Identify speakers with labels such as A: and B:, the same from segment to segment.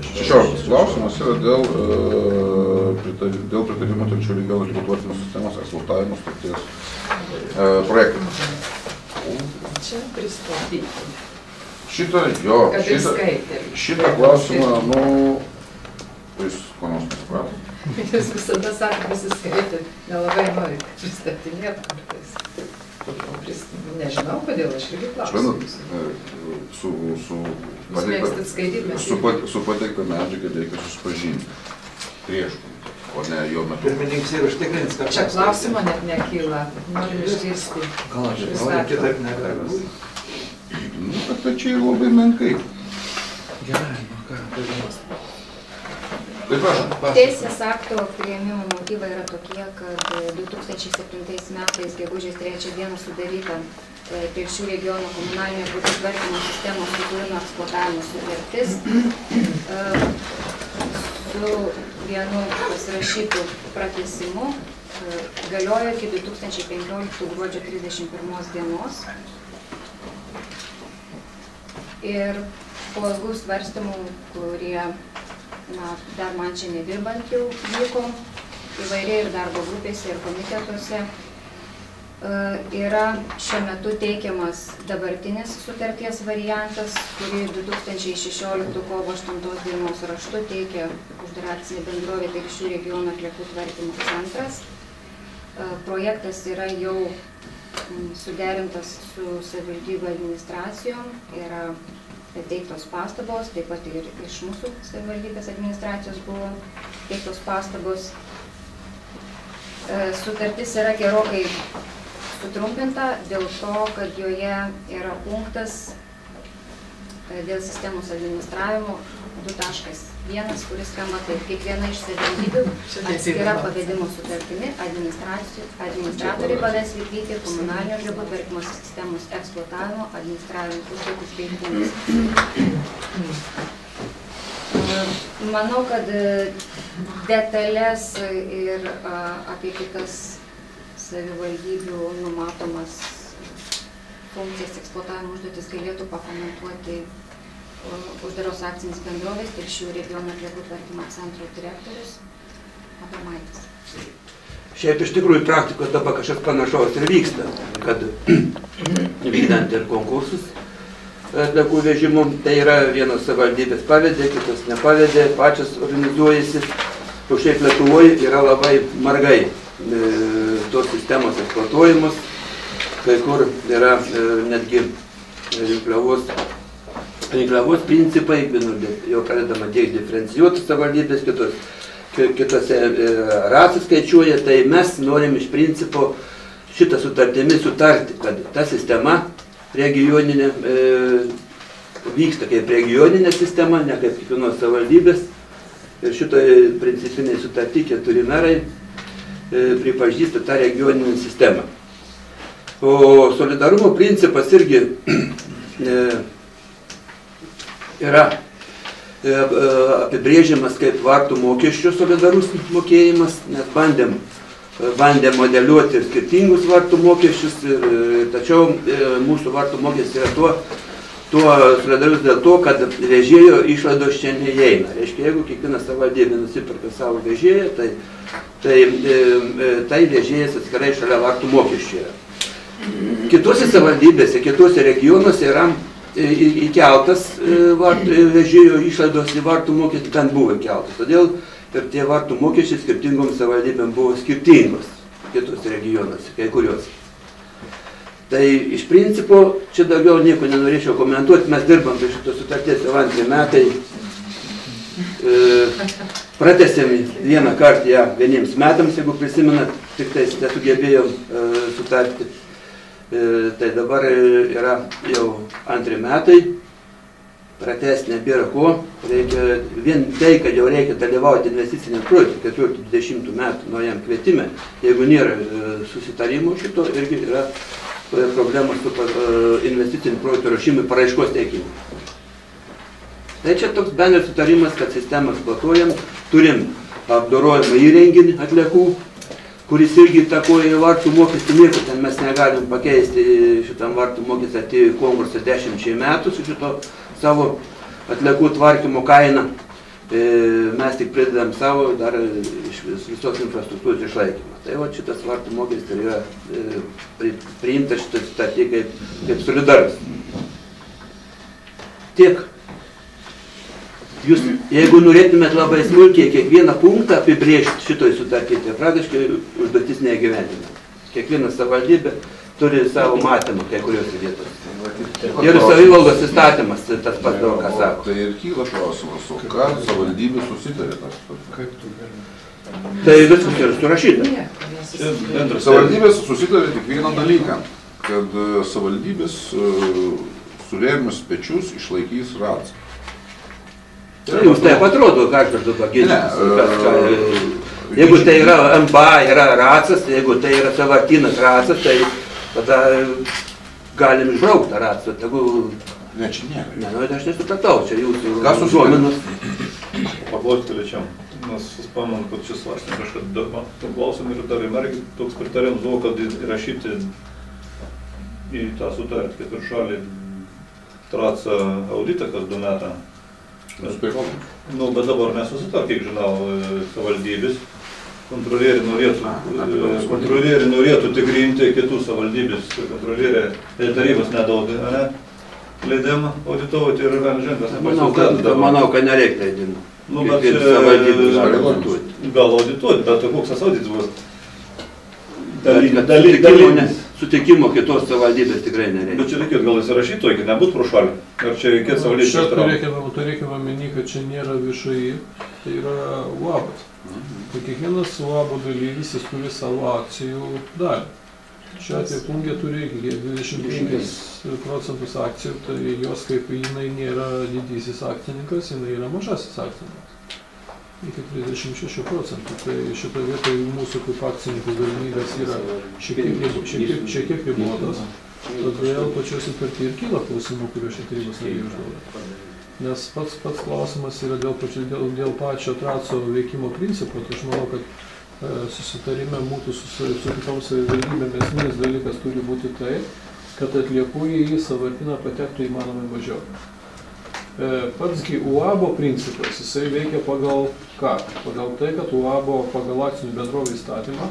A: 16 klausimas yra dėl, e, dėl pritarimo trečių lygio tvarkymo sistemos eksploatavimo stoties e, projektui.
B: Čia pristatyti.
A: Šitą, jo, šitą, šitą klausimą, nu, jūs ko nors nesupratot.
B: Jūs visada sakote, pasiskaitė, nelabai norite pristatinėti kartais. Nežinau, kodėl aš irgi klausiu.
A: e, su, su,
B: mėgstat skaityti,
A: su, su pateikta medžiaga reikia susipažinti prieš, o ne jo metu.
C: Pirmininkas ir užtikrins, kad...
B: Čia klausimo net nekyla, norim išgirsti.
C: Gal aš žinau, kitaip negali būti.
A: Nu, bet tai čia ir labai menkai.
C: Gerai, nu ką, pirmininkas.
A: Tai prašom.
D: Teisės akto prieimimo motyvai yra tokie, kad 2007 metais gegužės 3 dieną sudaryta e, Telšių regiono komunalinio būtų tvarkymo sistemos sukūrimo eksploatavimo sutartis e, su vienu pasirašytu pratesimu e, galiojo iki 2015 gruodžio 31 dienos. Ir po ilgų svarstymų, kurie na, dar man čia nedirbant jau vyko įvairiai ir darbo grupėse, ir komitetuose. E, Yra šiuo metu teikiamas dabartinis sutarties variantas, kurį 2016 kovo 8 dienos raštu teikia uždaracinė bendrovė Telšių regiono atliekų tvarkymo centras. E, Projektas yra jau mm, suderintas su savivaldybių administracijom, yra teiktos pastabos, taip pat ir iš mūsų savivaldybės administracijos buvo teiktos pastabos. E, Sutartis yra gerokai sutrumpinta dėl to, kad joje yra punktas e, dėl sistemos administravimo 2.1, kuris skamba taip, kiekviena iš savivaldybių atskira pavedimo sutartimi administratoriai paves vykdyti komunalinio atliekų tvarkymo sistemos eksploatavimo administravimo užduotis. E, Manau, kad e, detalės ir apie kitas savivaldybių numatomas funkcijas eksploatavimo užduotis galėtų pakomentuoti uždaros akcinės bendrovės Telšių regiono atliekų tvarkymo centro direktorius Adomaitis.
E: Šiaip iš tikrųjų praktikoje dabar kažkas panašaus ir vyksta, kad vykdant ir konkursus atliekų vežimų, tai yra vienos savivaldybės pavedė, kitos nepavedė, pačios organizuojasi. O šiaip Lietuvoje yra labai margai e, tos sistemos eksploatuojamos, kai kur yra e, netgi rinkliavos, rinkliavos principai, jau pradedama tiek diferencijuotos savivaldybės, kitos ki- kitose e, ratus skaičiuoja, tai mes norim iš principo šitą sutartimi sutarti, kad ta sistema regioninė e, vyksta kaip regioninė sistema, ne kaip kiekvienos savivaldybės. Ir šitoje principiniai sutartį keturi merai e, pripažįsta tą regioninę sistemą. O solidarumo principas irgi e, yra e, e, apibrėžiamas kaip vartų mokesčio solidarus mokėjimas, nes bandėm, e, bandėm modeliuoti ir skirtingus vartų mokesčius, ir, tačiau mūsų vartų mokestis yra tuo, tuo solidarus dėl to, kad vežėjo išlaidos čia neįeina. Reiškia, jeigu kiekviena savivaldybė nusipirka savo vežėją, tai, tai, tai vežėjas atskirai šalia vartų mokesčio yra. Kitose savivaldybėse, kitose regionuose yra įkeltas e, vartų, vežėjo išlaidos į vartų mokestį, ten buvo įkeltas. Todėl ir tie vartų mokesčiai skirtingoms savivaldybėm buvo skirtingos kitose regionuose, kai kuriuose. Tai iš principo čia daugiau nieko nenorėčiau komentuoti, mes dirbam prie šitos sutarties jau antrį metai. E, Pratesėm vieną kartą ją vieniems metams, jeigu prisimenat, tik tai nesugebėjom e, sutarti. Tai dabar yra jau antri metai, pratesti nebėra ko, reikia vien tai, kad jau reikia dalyvauti investiciniam projektui 14-20 metų naujam kvietime, jeigu nėra e, susitarimo šito, irgi yra e, problemos su e, investicinių projektų rašymui paraiškos teikimu. Tai čia toks bendras sutarimas, kad sistemą eksploatuojam, turim apdorojimą įrenginį atliekų, kuris irgi įtakoja vartų mokestį, nieko ten mes negalim pakeisti šitam vartų mokestį, atėjo į konkursą dešimčiai metų su šito savo atliekų tvarkymo kaina. e, mes tik pridedam savo dar iš vis, visos infrastruktūros išlaikymą. Tai va šitas vartų mokestis yra e, pri, priimtas šitas sutartį kaip, kaip solidarus. Tiek. Jūs, jeigu norėtumėt labai smulkiai kiekvieną punktą apibrėžti šitoj sutartį, tai praktiškai užduotis neįgyvendina. Kiekviena savivaldybė turi savo matymą kai kuriuose vietose. Ir savivaldos įstatymas tai tas pats daug ką sako.
A: Tai ir kyla klausimas, o ką savivaldybė susitarė tas?
C: Gali?
E: Tai viskas yra surašyta.
A: Savivaldybės susitarė tik vieną dalyką, kad e, savivaldybės e, surėmus pečius išlaikys ratsą.
E: Tai jums taip atrodo, ką aš galiu pagilinti.
A: Ne,
E: Jeigu tai yra MBA, yra racas, jeigu tai yra savartinas racas, tai tada galim išbraukti tą racą. Tegu,
A: Ne, čia nėra.
E: ne, nu, aš nesupratau, čia jūsų
A: Kas
E: užuominos.
F: paklausti galėčiam. Mes pamam, kad šis svarstėm kažkada klausim ir dar irgi toks pritarimas buvo, kad įrašyti į tą sutartį ketviršalį tracą auditą kas du metą.
A: Mes privalom.
F: Nu, bet dabar nesusitar, kiek žinau, e, savivaldybės. Kontrolieriai norėtų,
A: na,
F: e, kontrolieriai norėtų tikrinti kitų savivaldybės kontrolieriai, tai tarybos nedaug, ne? Leidimą audituoti ir gali ženklas
E: Manau, kad, manau, kad nereikia leidimų.
F: Nu, bet
E: Kiekvienas
F: čia-
E: savivaldybė gali audituoti.
F: Gal audituoti, bet tai koks tas auditas bus?
E: Bet
F: Daly-
E: kad
F: daly-
E: sutikimo, kitos savivaldybės tikrai
F: Bet
E: nereikia.
F: čia reikėtų gal įsirašyti kad nebūtų pro šalį. Ar čia reikėtų
G: Čia
F: savivaldybės
G: turėkime, turėkime omeny, kad čia nėra viešai, tai yra UABas. Tai kiekvienas UABO dalyvis jis turi savo akcijų dalį. Šiuo atveju plungė turi iki 25 procentus akcijų, tai jos kaip jinai nėra didysis akcininkas, jinai yra mažasis akcininkas. Iki 36 procentų. Tai šitoje vietoje mūsų kaip akcininkų galimybės yra šiek tiek, ribotos. Todėl pačioj sutartį ir kyla klausimų, kuriuos šią tarybos nariai užduoda. Nes pats, pats klausimas yra dėl, pačio, dėl, dėl pačio traco veikimo principo, tai aš manau, kad e, susitarime mūsų su, su kitom savivaldybėm esminis dalykas turi būti tai, kad atliekų į jį savartiną patektų įmanomai mažiau. E, Patsgi UABO principas, jisai veikia pagal ką? Pagal tai, kad UABO pagal akcinių bendrovų įstatymą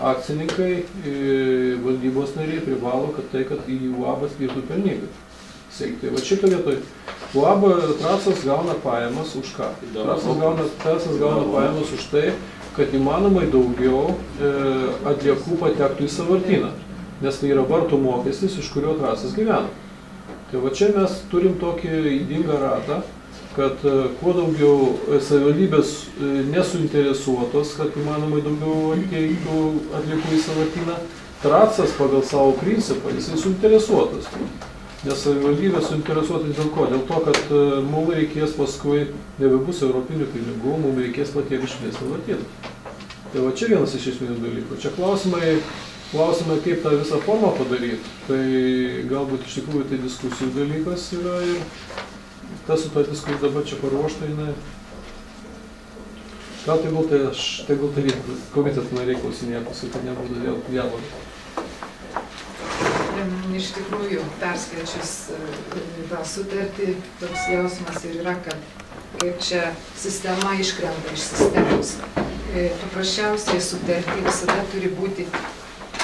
G: akcininkai, e, valdybos nariai privalo, kad tai, kad į UABą skirtų pelningai. Seikti. Va šito vietoj UAB trasas gauna pajamas už ką? Trasas gauna, trasas gauna pajamas už tai, kad įmanomai daugiau e, atliekų patektų į savartyną. Nes tai yra vartų mokestis, iš kurio trasas gyvena. Tai va čia mes turim tokį įdingą ratą, kad e, kuo daugiau e, savivaldybės e, nesuinteresuotos, kad įmanomai daugiau ateitų atliekų į savartyną, tracas pagal savo principą, jisai suinteresuotas. Nes savivaldybė suinteresuotas dėl ko? Dėl to, kad mums reikės paskui, nebebus europinių pinigų, mums reikės patiems išmesti savartyną. Tai va čia vienas iš esminių dalykų. Čia klausimai, klausimai kaip tą visą formą padaryti. Tai galbūt iš tikrųjų tai diskusijų dalykas yra ir ta sutartis, kuri dabar čia paruošta, jinai. Gal tai gal tai aš, tai gal tai komiteto nariai klausinėja, paskui kad nebūtų vėl dialogo.
B: Iš tikrųjų, perskaičius e, tą sutartį, toks jausmas ir yra, kad kaip čia sistema iškrenta iš sistemos. E, Paprasčiausiai sutartį visada turi būti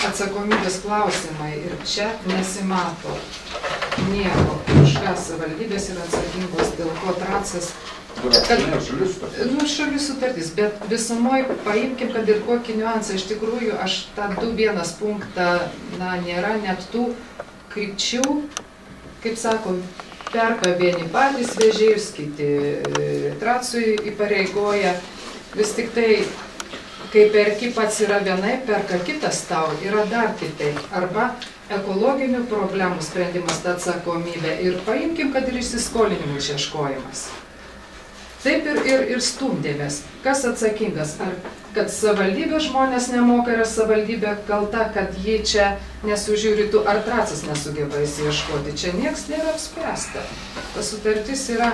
B: atsakomybės klausimai ir čia nesimato nieko, už ką savivaldybės yra atsakingos, dėl ko tracas
A: Kad...
B: Nu, šalių sutartys, bet visumoje paimkim, kad ir kokį niuansą, iš tikrųjų, aš tą 2.1 punktą, na, nėra net tų krypčių, kaip sako, perka vieni patys vežėjus, kiti e, tracui įpareigoja, vis tik tai, kai perki pats yra vienai, perka kitas tau, yra dar kitaip. Arba ekologinių problemų sprendimas ta atsakomybė ir paimkim, kad ir įsiskolinimų išieškojimas. Taip ir, ir, ir stumdėmės. Kas atsakingas? Ar kad savivaldybė žmonės nemoka, yra savivaldybė kalta, kad ji čia nesužiūrėtų, ar tracas nesugeba įsieškoti. Čia nieks nėra apspręsta. Ta sutartis yra,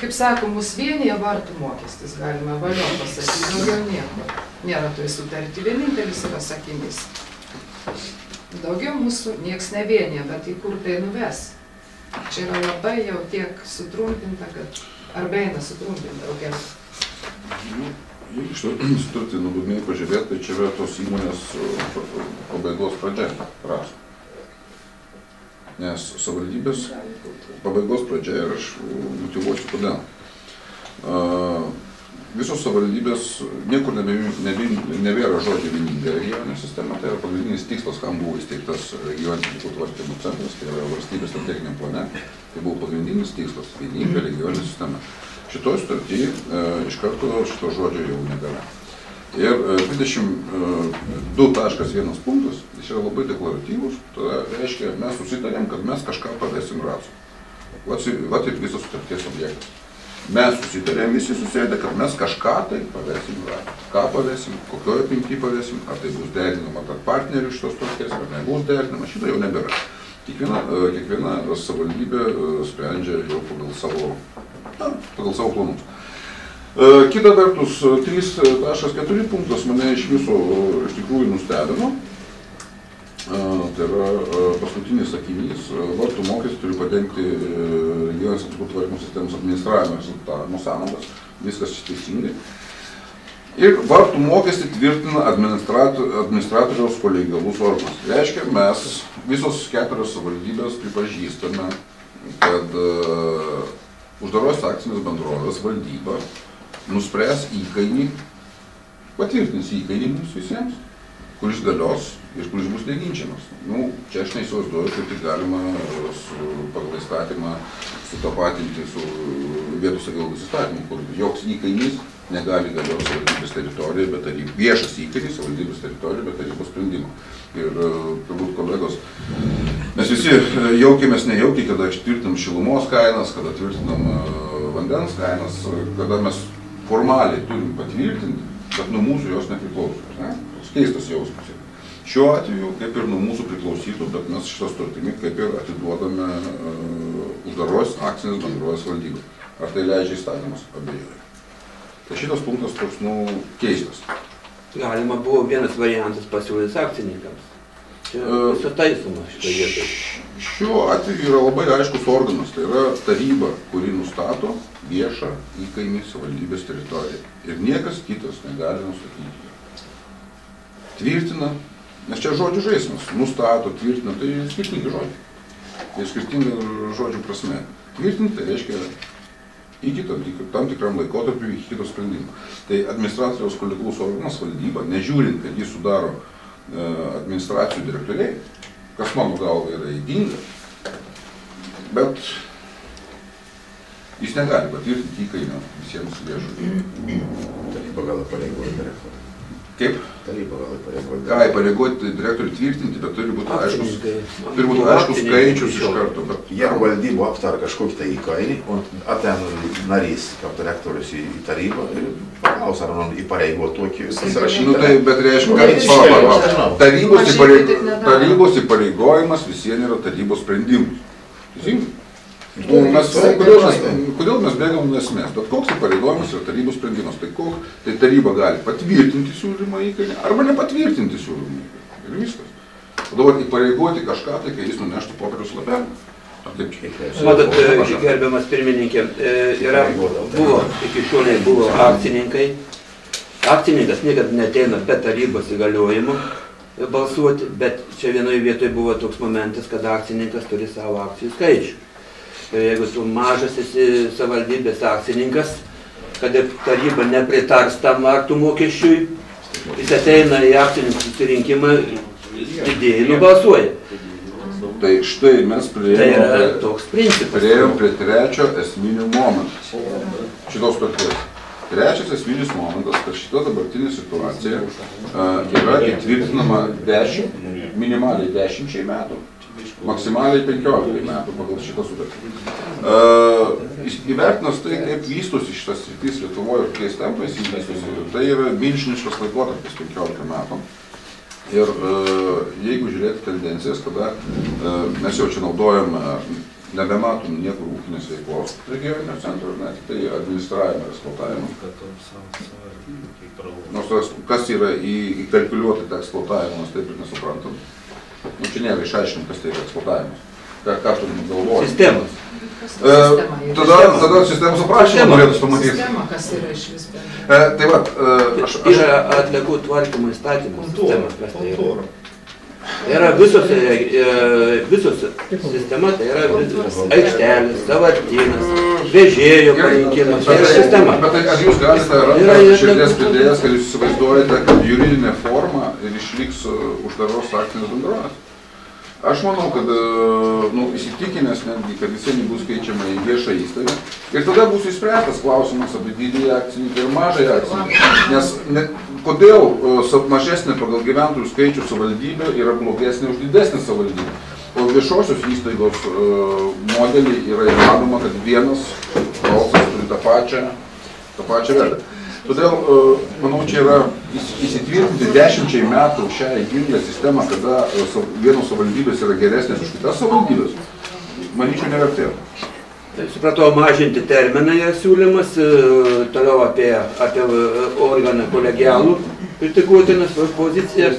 B: kaip sako, mus vienyje vartų mokestis, galime valio pasakyti, daugiau nieko. Nėra toj sutarti, vienintelis yra sakinys. Daugiau mūsų nieks nevienyje, bet į kur tai nuves. čia yra labai jau tiek sutrumpinta, kad arba eina sutrumpinta, gerai.
A: Nu, Jeigu sutartį nuodugniai pažiūrėti, tai čia yra tos įmonės pabaigos pradžia, rašo. Nes savivaldybės pabaigos pradžia ir aš motivuosiu kodėl. Visos savivaldybės niekur nebėra žodžio vieninga regioninė sistema, tai yra pagrindinis tikslas, kam buvo įsteigtas atliekų tvarkymo centras, tai yra valstybės strateginiam plane, tai buvo pagrindinis tikslas - vieninga regioninė sistema. Šitoj sutartyje iš karto šito žodžio jau nebėra. Ir e, 22.1 punktas, jis yra labai deklaratyvus, tai reiškia, mes susitarėm, kad mes kažką pavesim racu. Vat ir visas sutarties objektas. Mes susitarėm visi susėdę, kad mes kažką tai pavesim racu. Ką pavesim, kokioje apimtyje pavesim, ar tai bus derinama tarp partnerių šitos sutarties, ar nebus derinama, šito jau nebėra. Kiekviena, e, kiekviena savivaldybė e, sprendžia jau pagal savo, na, pagal savo planus. Kita vertus, e, 3.4 punktas mane iš viso iš tikrųjų nustebino. Tai yra e, paskutinis sakinys, e, vartų mokestį turi padengti e, regionės atlikų tvarkymo sistemos administravimo rezultatavimo sąnaudas, viskas čia teisingai. Ir vartų mokestį tvirtina administrato- administratoriaus kolegialus organas. Reiškia, mes visos keturios savivaldybės pripažįstame, kad uždaros akcinės bendrovės valdyba nuspręs įkainį, patvirtins įkainį mums visiems, kuris galios ir kuris bus neginčiamas. Nu, čia aš neįsivaizduoju, kaip tai galima e, su, pagal įstatymą sutapatinti su vietų savivaldos įstatymu, kur joks įkainis negali galioti savivaldybės teritorijoje, bet tarybos, viešas įkainis savivaldybės teritorijoje, bet tarybos sprendimo. Ir e, turbūt kolegos, mes visi e, jaukėmės nejaukiai, kada tvirtinam šilumos kainas, kada tvirtinam vandens kainas, kada mes formaliai turim patvirtinti, kad nuo mūsų jos nepriklauso. Ne? Toks keistas jausmas. Šiuo atveju kaip ir nuo mūsų priklausytų, bet mes šitą sutartimį kaip ir atiduodame uh, uždaros akcinės bendrovės valdybai. Ar tai leidžia įstatymas? Abejoju. Tai šitas punktas toks, nu, keistas.
E: Galima buvo vienas variantas pasiūlyti akcininkams. Čia
A: E,
E: visą taisoma šitoje vietoje.
A: Šiuo atveju yra labai aiškus organas, tai yra taryba, kuri nustato viešą įkainį savivaldybės teritoriją. Ir niekas kitas negali nustatyti. Tvirtina, nes čia žodžių žaidimas, nustato, tvirtina, tai skirtingi žodžiai. Tai skirtinga žodžių prasme. Tvirtinti tai reiškia iki tam, tam tikram laikotarpiu, iki kito sprendimo. Tai administracijos kolektyvus organas valdyba, nežiūrint, kad jį sudaro e, administracijų direktoriai, kas mano galva yra įdinga, bet jis negali patvirtinti įkainio visiems lėšų.
H: Taryba gal pareigoja direktorių.
A: Kaip?
H: Taryba gal pareigoja.
A: Ką įpareigoti direktorių tvirtinti, bet turi būti aiškus, turi būti aiškus skaičius iš karto. Bet
H: Jeigu valdyba aptar kažkokį tai įkainį, o aten narys, kaip direktorius į tarybą ir paklaus, ar man įpareigo tokį pasirašyti.
A: Nu, tai, bet reiškia,
H: Nu,
A: kad
H: tai
A: pala, pala, tarybos, įpareig... tarybos įpareigojimas visiems yra tarybos sprendimus. Teisingai?
H: Nu,
A: mes, kodėl, mes, kodėl mes bėgam nuo esmės? Bet koks įpareigojimas yra tarybos sprendimas? Tai, koks, tai taryba gali patvirtinti siūlymą įkainį arba nepatvirtinti siūlymą įkainį. Ir viskas. O dabar įpareigoti kažką, tai kai jis nuneštų popierius lapelį.
E: Matot, e, gerbiamas pirmininkė, e, yra, buvo, iki šioliai buvo akcininkai. Akcininkas niekada neteina be tarybos įgaliojimų balsuoti, bet čia vienoje vietoje buvo toks momentas, kad akcininkas turi savo akcijų skaičių. Ir jeigu tu mažas esi savaldybės akcininkas, kad ir taryba nepritars tam aktų mokesčiui, jis ateina į akcininkų susirinkimą, didėjai nubalsuoja.
A: Tai štai mes
E: Tai yra
A: prieėjom
E: toks principas.
A: Prieėjom prie trečio esminio momento šitos sutarties. Trečias esminis momentas, kad šita dabartinė situacija a, yra įtvirtinama 10, minimaliai 10 metų, maksimaliai 15 metų pagal šitą sutartį. Įs- Įvertinus tai, kaip vystosi šitas sritis Lietuvoje ir kokiais tempais jis vystosi, tai yra milžiniškas laikotarpis 15 metų. Ir e, jeigu žiūrėti tendencijas, kada e, mes jau čia naudojam, e, nebematom niekur ūkinės veiklos regioninio centro, ne tik tai administravimą ir eksploatavimą. Nors kas yra į, įkalkuliuoti tą eksploatavimą, mes taip ir nesuprantam. Nu, čia nėra išaiškinti, kas tai yra eksploatavimas. ką, ką tu galvoji.
E: Sistemos.
B: Kas
A: E, tada, tada sistemos aprašymą
E: Sistema.
A: norėtų pamatyti.
B: Sistema, kas yra iš vis.
A: E, tai va, e, aš, aš,
E: Yra atliekų tvarkymo įstatymas.
F: Kontūra.
E: sistema, kas tai yra.
F: Kontūra.
E: Tai yra visos, e, e, visos sistema, tai yra aikštelis, savartynas, vežėjo parinkimas, tai yra sistema.
A: Bet tai ar jūs galite
E: ir
A: širdies pridėjęs, kad jūs įsivaizduojate, kad juridinė forma ir išliks uždaros akcinės bendrovės? Aš manau, kad, e, nu, įsitikinęs netgi, kad vis vien bus keičiama į viešą įstaigą. Ir tada bus įspręstas klausimas apie didįjį akcininką ir mažąjį akcininką. Nes ne, kodėl e, mažesnė pagal gyventojų skaičių savivaldybė yra blogesnė už didesnę savivaldybę? O viešosios įstaigos e, modelį yra įmanoma, kad vienas balsas turi tą pačią, tą pačią vertę. Todėl, e, manau, čia yra įs- įsitvirtinti dešimčiai metų šią įgingą sistemą, kada e, vienos savivaldybės yra geresnės už kitas savivaldybės, manyčiau, nevertėtų.
E: Tai Supratau, mažinti terminą yra siūlymas, e, toliau apie, apie organą kolegialų kritikuotinas pozicijas.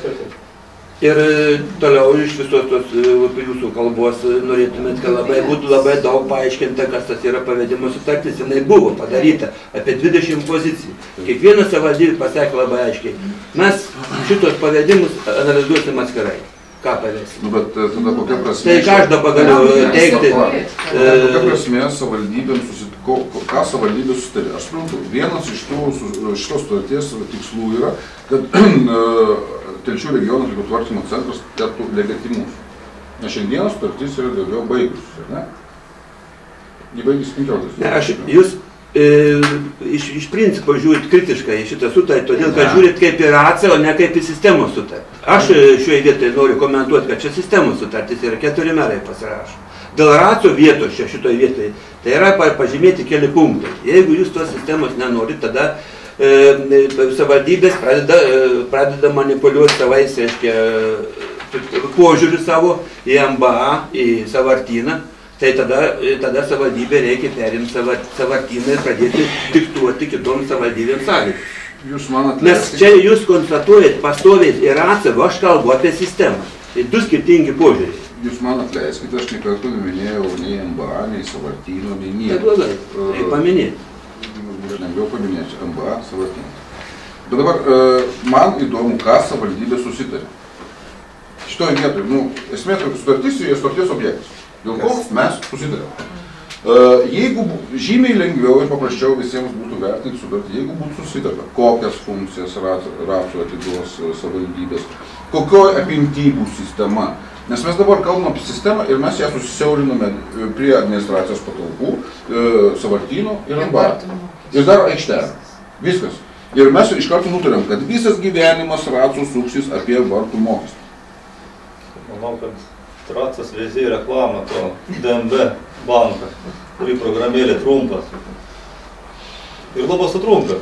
E: Ir e, toliau iš visos tos e, jūsų kalbos e, norėtumėt, kad labai būtų labai daug paaiškinta, kas tas yra pavedimo sutartis. Jis buvo padaryta apie 20 pozicijų. Kiekviena savivaldybė pasakė labai aiškiai. Mes šitos pavedimus analizuosim atskirai. Ką pavesim?
A: Nu, bet tada kokia prasme...
E: Tai ką aš dabar galiu
B: Gal
E: teikti?
A: Kokia prasme savivaldybėms susitiko, ką savivaldybė sutarė? Aš suprantu, vienas iš tų šitos sutarties tikslų yra, kad Telšių regiono atliekų tvarkymo centras taptų legitimus. Nes šiandieną sutartis yra jo baigusi, ar ne? Jį baigis 15.
E: Ne, aš, jūs e, iš, iš principo žiūrit kritiškai šitą sutartį, todėl kad
A: Ne.
E: žiūrit kaip į raciją, o ne kaip į sistemos sutartį. Aš e, šioje vietoje noriu komentuoti, kad čia sistemos sutartis yra keturi merai pasirašo. Dėl racio vietos čia šitoje vietoje, tai yra pa- pažymėti keli punktai. Jeigu jūs tos sistemos nenorit, tada savivaldybės pradeda, pradeda manipuliuoti savais, reiškia, požiūrį savo į MBA, į savartyną. Tai tada, tada savivaldybė reikia perimti sava, savartyną ir pradėti diktuoti kitoms savivaldybėms sąlygas.
A: Jūs man
E: Nes
A: atleiskite.
E: čia jūs konstatuojat pastoviai ir atsavo, aš kalbu apie sistemą. Tai du skirtingi požiūriai.
A: Jūs man atleiskite, aš nekartu neminėjau nei MBA, nei savartyno, nei
E: Tai
A: nieko.
E: blogai, reikia paminėti.
A: Aš lengviau paminėsiu MBA savartynas. Bet dabar e, man įdomu, ką savivaldybė susitarė. Šitoje vietoje, nu, esmė tokia sutartis ir sutarties objektas. Dėl ko mes susitarėm. E, Jeigu žymiai lengviau ir paprasčiau visiems būtų vertinti sutartį, jeigu būtų susitarta, kokias funkcijas racijų atiduos e, savivaldybės, kokioje apimty bus sistema. Nes mes dabar kalbam apie sistemą ir mes ją susisiauriname e, prie administracijos patalpų, e, savartynų ir
B: mokesčių.
A: Ir dar aikštelė. Viskas. Ir mes iš karto nutarėm, kad visas gyvenimas racijų suksis apie vartų mokestį.
F: Manau, kad Tracas vežė reklamą to DMB banką, kurį programėlė trumpas. Ir labai sutrumpa.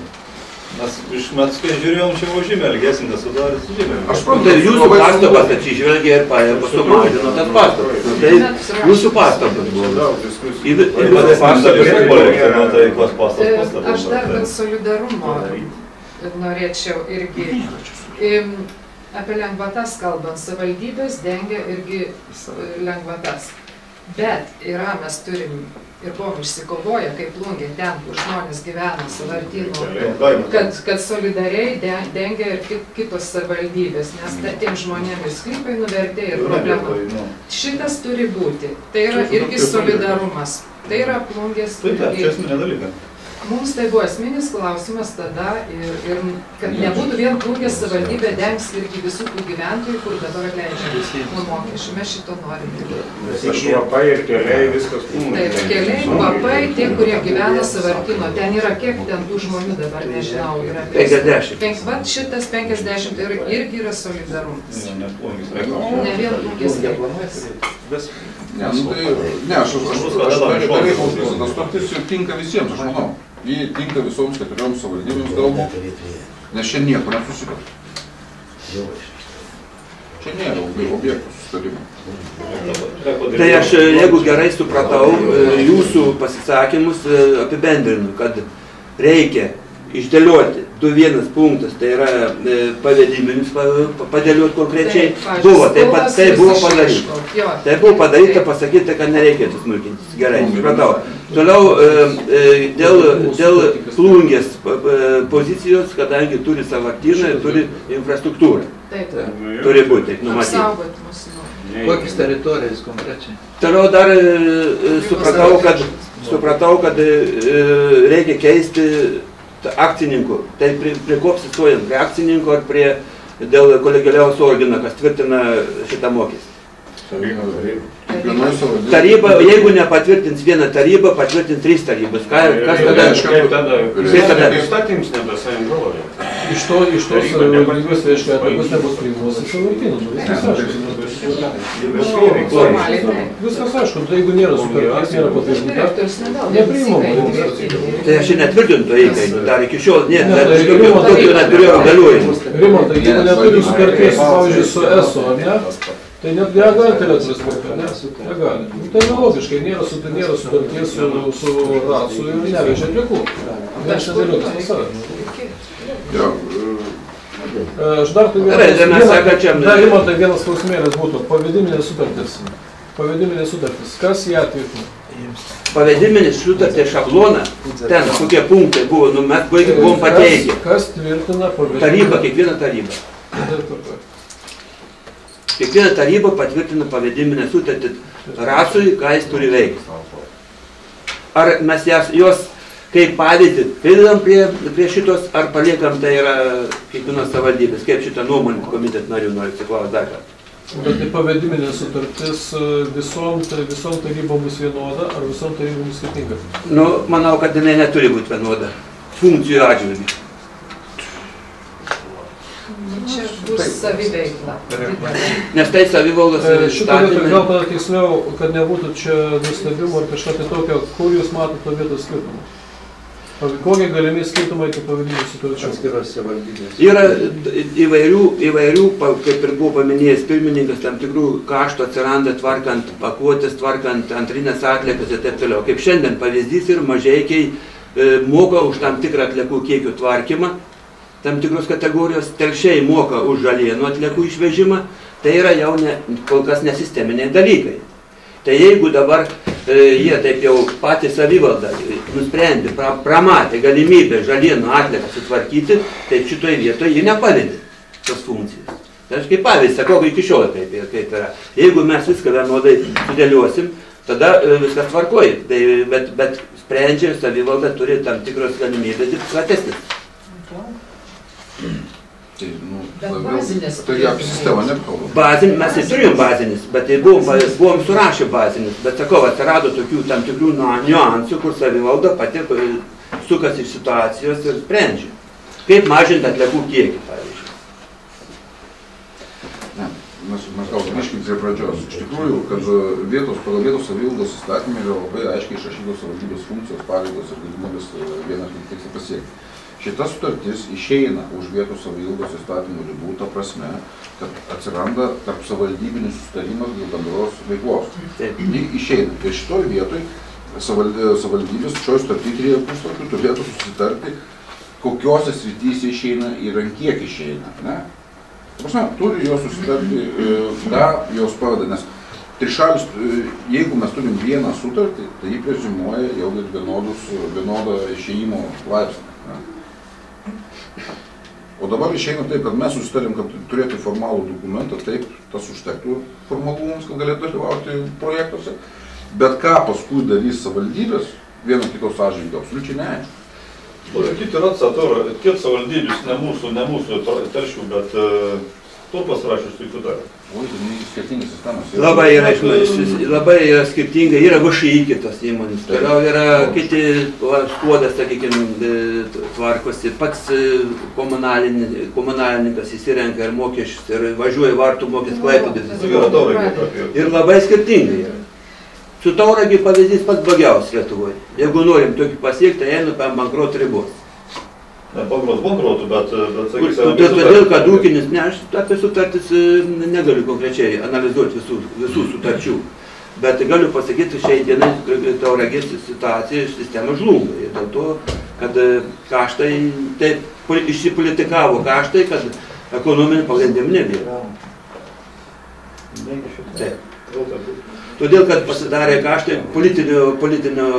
F: Mes iš metų, kai žiūrėjom, čia buvo žymiai ilgesnė, sudarė žymiai.
A: Aš
E: Nu, Tai jūsų pastabas atsižvelgia ir pajėgos sumažino tas pastabas. Nu, Tai jūsų pastabas buvo.
F: Ir
E: visas
F: pastabas nu.
B: Aš dar dėl solidarumo norėčiau irgi. Apie lengvatas kalbant, savivaldybės dengia irgi lengvatas. Bet yra, mes turim ir buvom išsikovoję, kaip plungė ten, kur žmonės gyvena, savartynų, kad, kad solidariai de- dengia ir kit- kitos savivaldybės, nes ta- tiem žmonėm ir sklypai nuvertė ir problema.
F: Nu,
B: Šitas turi būti. Tai yra irgi solidarumas. Tai yra plungės
F: Tai taip, čia esminė dalyka.
B: Mums tai buvo esminis klausimas tada ir, ir kad nebūtų vien plungės savivaldybė dengs irgi visų tų gyventojų, kur dabar atleidžia nuo mokesčių. Mes šito norim.
I: Aš labai ir keliai viskas kūnas.
B: Taip, keliai, papai, tie, kurie gyvena savartino, ten yra kiek ten tų žmonių dabar, nežinau, yra.
E: 50.
B: Penk, vat šitas 50 ir, irgi yra solidarumas.
F: Ne,
B: vien plungės reikalas.
A: Ne, nu, tai, ne, aš, aš, aš, aš, aš gerai klausiausi, tas sutartis jau tinka visiems, aš manau. Ji tinka visoms keturioms savivaldybėms galbūt, nes čia nieko nesusitarta. Čia nėra ob- objektų susitarimo.
E: Tai aš, e, jeigu gerai supratau, e, jūsų pasisakymus e, apibendrinu, kad reikia išdėlioti 2.1 punktas, tai yra e, pavediminis pa- padėliot konkrečiai.
B: Taip,
E: Buvo, taip pat tai buvo padaryta. Tai buvo padaryta,
B: Taip.
E: pasakyta, kad nereikėtų smulkintis. Gerai, supratau. Toliau e, e, dėl, dėl plungės pozicijos, kadangi turi savartyną ir turi infrastruktūrą.
B: Taip,
E: Turi būti taip numatyti.
C: Kokias teritorijas konkrečiai?
E: Toliau dar e, supratau, kad, supratau, kad e, reikia keisti akcininkų. Tai prie, prie ko apsistojant, prie akcininko ar prie dėl kolegialiaus organo, kas tvirtina šitą mokestį. Taryba, jeigu nepatvirtins vieną tarybą, patvirtins trys tarybas. Ką, kas tada?
I: Kaip tada?
E: Kaip tada?
I: Įstatyms nebesąjung galvoja.
G: Iš to, iš tos savivaldybės, reiškia, atlikus nebus priimamas savartyną. Nu, Viskas aišku. Viskas aišku, tai jeigu nėra sutarties, nėra patvirtinta, nepriimama.
E: Tai aš ir netvirtintų įkainių, dar iki šiol, ne, dar
G: tai
E: tokio neturėjau galiojimų.
G: Rimantai, jeigu neturi sutarties, pavyzdžiui, su ESO, ne, tai net negalite elektros pirkti, ne? Negali. Nu, Tai nelogiškai, nėra, su, nėra sutarties su, su RACU ir nevežia atliekų. Vienas nedėliotas pas save.
A: Jo,
G: E, Aš dar turiu
E: Gerai, tai
G: vienas klausimėlis būtų. Pavediminė sutartis. Pavediminė sutartis. Kas ją tvirtina?
E: Pavediminį sutartį šabloną, ten kokie punktai buvo, nu mes baigi buvom pateikę.
G: Kas, tvirtina pavediminę?
E: Taryba, kiekviena taryba. Kiekviena taryba patvirtina pavediminę sutartį rasui, ką jis turi veikti. Ar mes jas, jos kaip pavyzdį pridedam prie, prie šitos, ar paliekam tai yra kiekvienos savivaldybės, kaip šitą nuomonę komitet narių noriu atsiklausti dar kartą.
G: Bet tai pavediminė sutartis e, visom, tai visom tarybom bus vienoda, ar visom tarybom bus skirtinga?
E: Nu, manau, kad jinai neturi būti vienoda funkcijų atžvilgių.
B: Čia bus saviveikla.
E: Nes tai savivaldos
G: E, Šitą vietą gal tada tiksliau, kad nebūtų čia nustebimo ar kažką tai tokio, kur jūs matote to vietos skirtumą? Kokie galimi skirtumai tų pavadinimų sutarčių?
C: Atskirose valdybėse.
E: Yra įvairių, įvairių, pa- kaip ir buvo paminėjęs pirmininkas, tam tikrų kaštų atsiranda tvarkant pakuotės, tvarkant antrinės atliekas ir taip toliau. Kaip šiandien pavyzdys ir mažiekiai e, moka už tam tikrą atliekų kiekių tvarkymą, tam tikros kategorijos telšiai moka už žalienų atliekų išvežimą, tai yra jau ne, kol kas nesisteminiai dalykai. Tai jeigu dabar e, jie taip jau patys savivalda e, nusprendė, pra, pramatė galimybę žalienų atlieką sutvarkyti, tai šitoje vietoje jie nepavydė tos funkcijos. Tai aš kaip pavyzdį sakau, iki šiol taip, ir kaip yra. Jeigu mes viską vienodai sudėliosim, tada e, viskas tvarkoja. Tai, bet, bet sprendžia savivalda turi tam tikros galimybės dirbti platesnės.
A: Tai, nu, labiau-
B: bazinės
A: Tai apie sistemą nekalbam.
E: Bazin, mes ir turėjom bazinis, bet tai buvom, buvom surašę bazinis, bet sakau, atsirado tokių tam tikrų niuansų, kur savivalda pati sukasi iš situacijos ir sprendžia. Kaip mažinti atliekų kiekį, pavyzdžiui.
A: Ne, mes, mes gal grįžkim prie pradžios. Iš tikrųjų, kad e, vietos, pagal vietos savivaldos įstatymą yra labai aiškiai išrašytos savivaldybės funkcijos, pareigos ir galimybės e, vieną tikslą pasiekti. Šita sutartis išeina už vietos savivaldos įstatymų ribų, ta prasme, kad atsiranda tarp savivaldybinis sustarimas dėl bendros veiklos. Ji išeina. Ir šitoj vietoj savivaldybės šioj sutartį trijų puslapių turėtų susitarti, kokiose srityse išeina ir ant kiek išeina. Ne? Prasme, turi jos susitarti, e, ką jos pavada, nes trišalis, e, jeigu mes turim vieną sutartį, tai jį prezimuoja jau ir vienodus, vienodą išėjimo laipsnį. O dabar išeina taip, kad mes susitarim, kad turėti formalų dokumentą, taip, tas užtektų formalumams, kad galėtų dalyvauti projektuose. Bet ką paskui darys savivaldybės, vieno kito sąžininkai, absoliučiai neaišku.
F: Kiti yra atsator, kiek savivaldybės, ne mūsų, ne mūsų telšių, bet e, to pasirašęs tai
A: sistemas.
E: Labai yra, labai yra skirtingai, yra VŠI kitos įmonės, toliau yra kiti, va, skuodas, sakykime, tvarkosi, pats komunalini- komunalininkas įsirenka ir mokesčius ir važiuoja vartų mokės klaipėdės. Ir labai skirtingai yra. Su tauragi pavyzdys pats blogiausias Lietuvoje. Jeigu norim tokį pasiekti, einu per bankruoto ribos.
F: Ne bankrotų, bankrotų, bet, e, bet sakysim,
E: Todėl, todėl, kad ūkinis, ne, aš apie sutartis e, negaliu konkrečiai analizuoti visų, visų sutarčių. Bet galiu pasakyti, šiai dienai tauragės situacija sistema žlunga. Ir dėl to, kad e, kaštai, taip poli- išsipolitikavo kaštai, kad ekonominį pagrindimą nebėra. Taip. Todėl, kad pasidarė kaštai politinio, politinio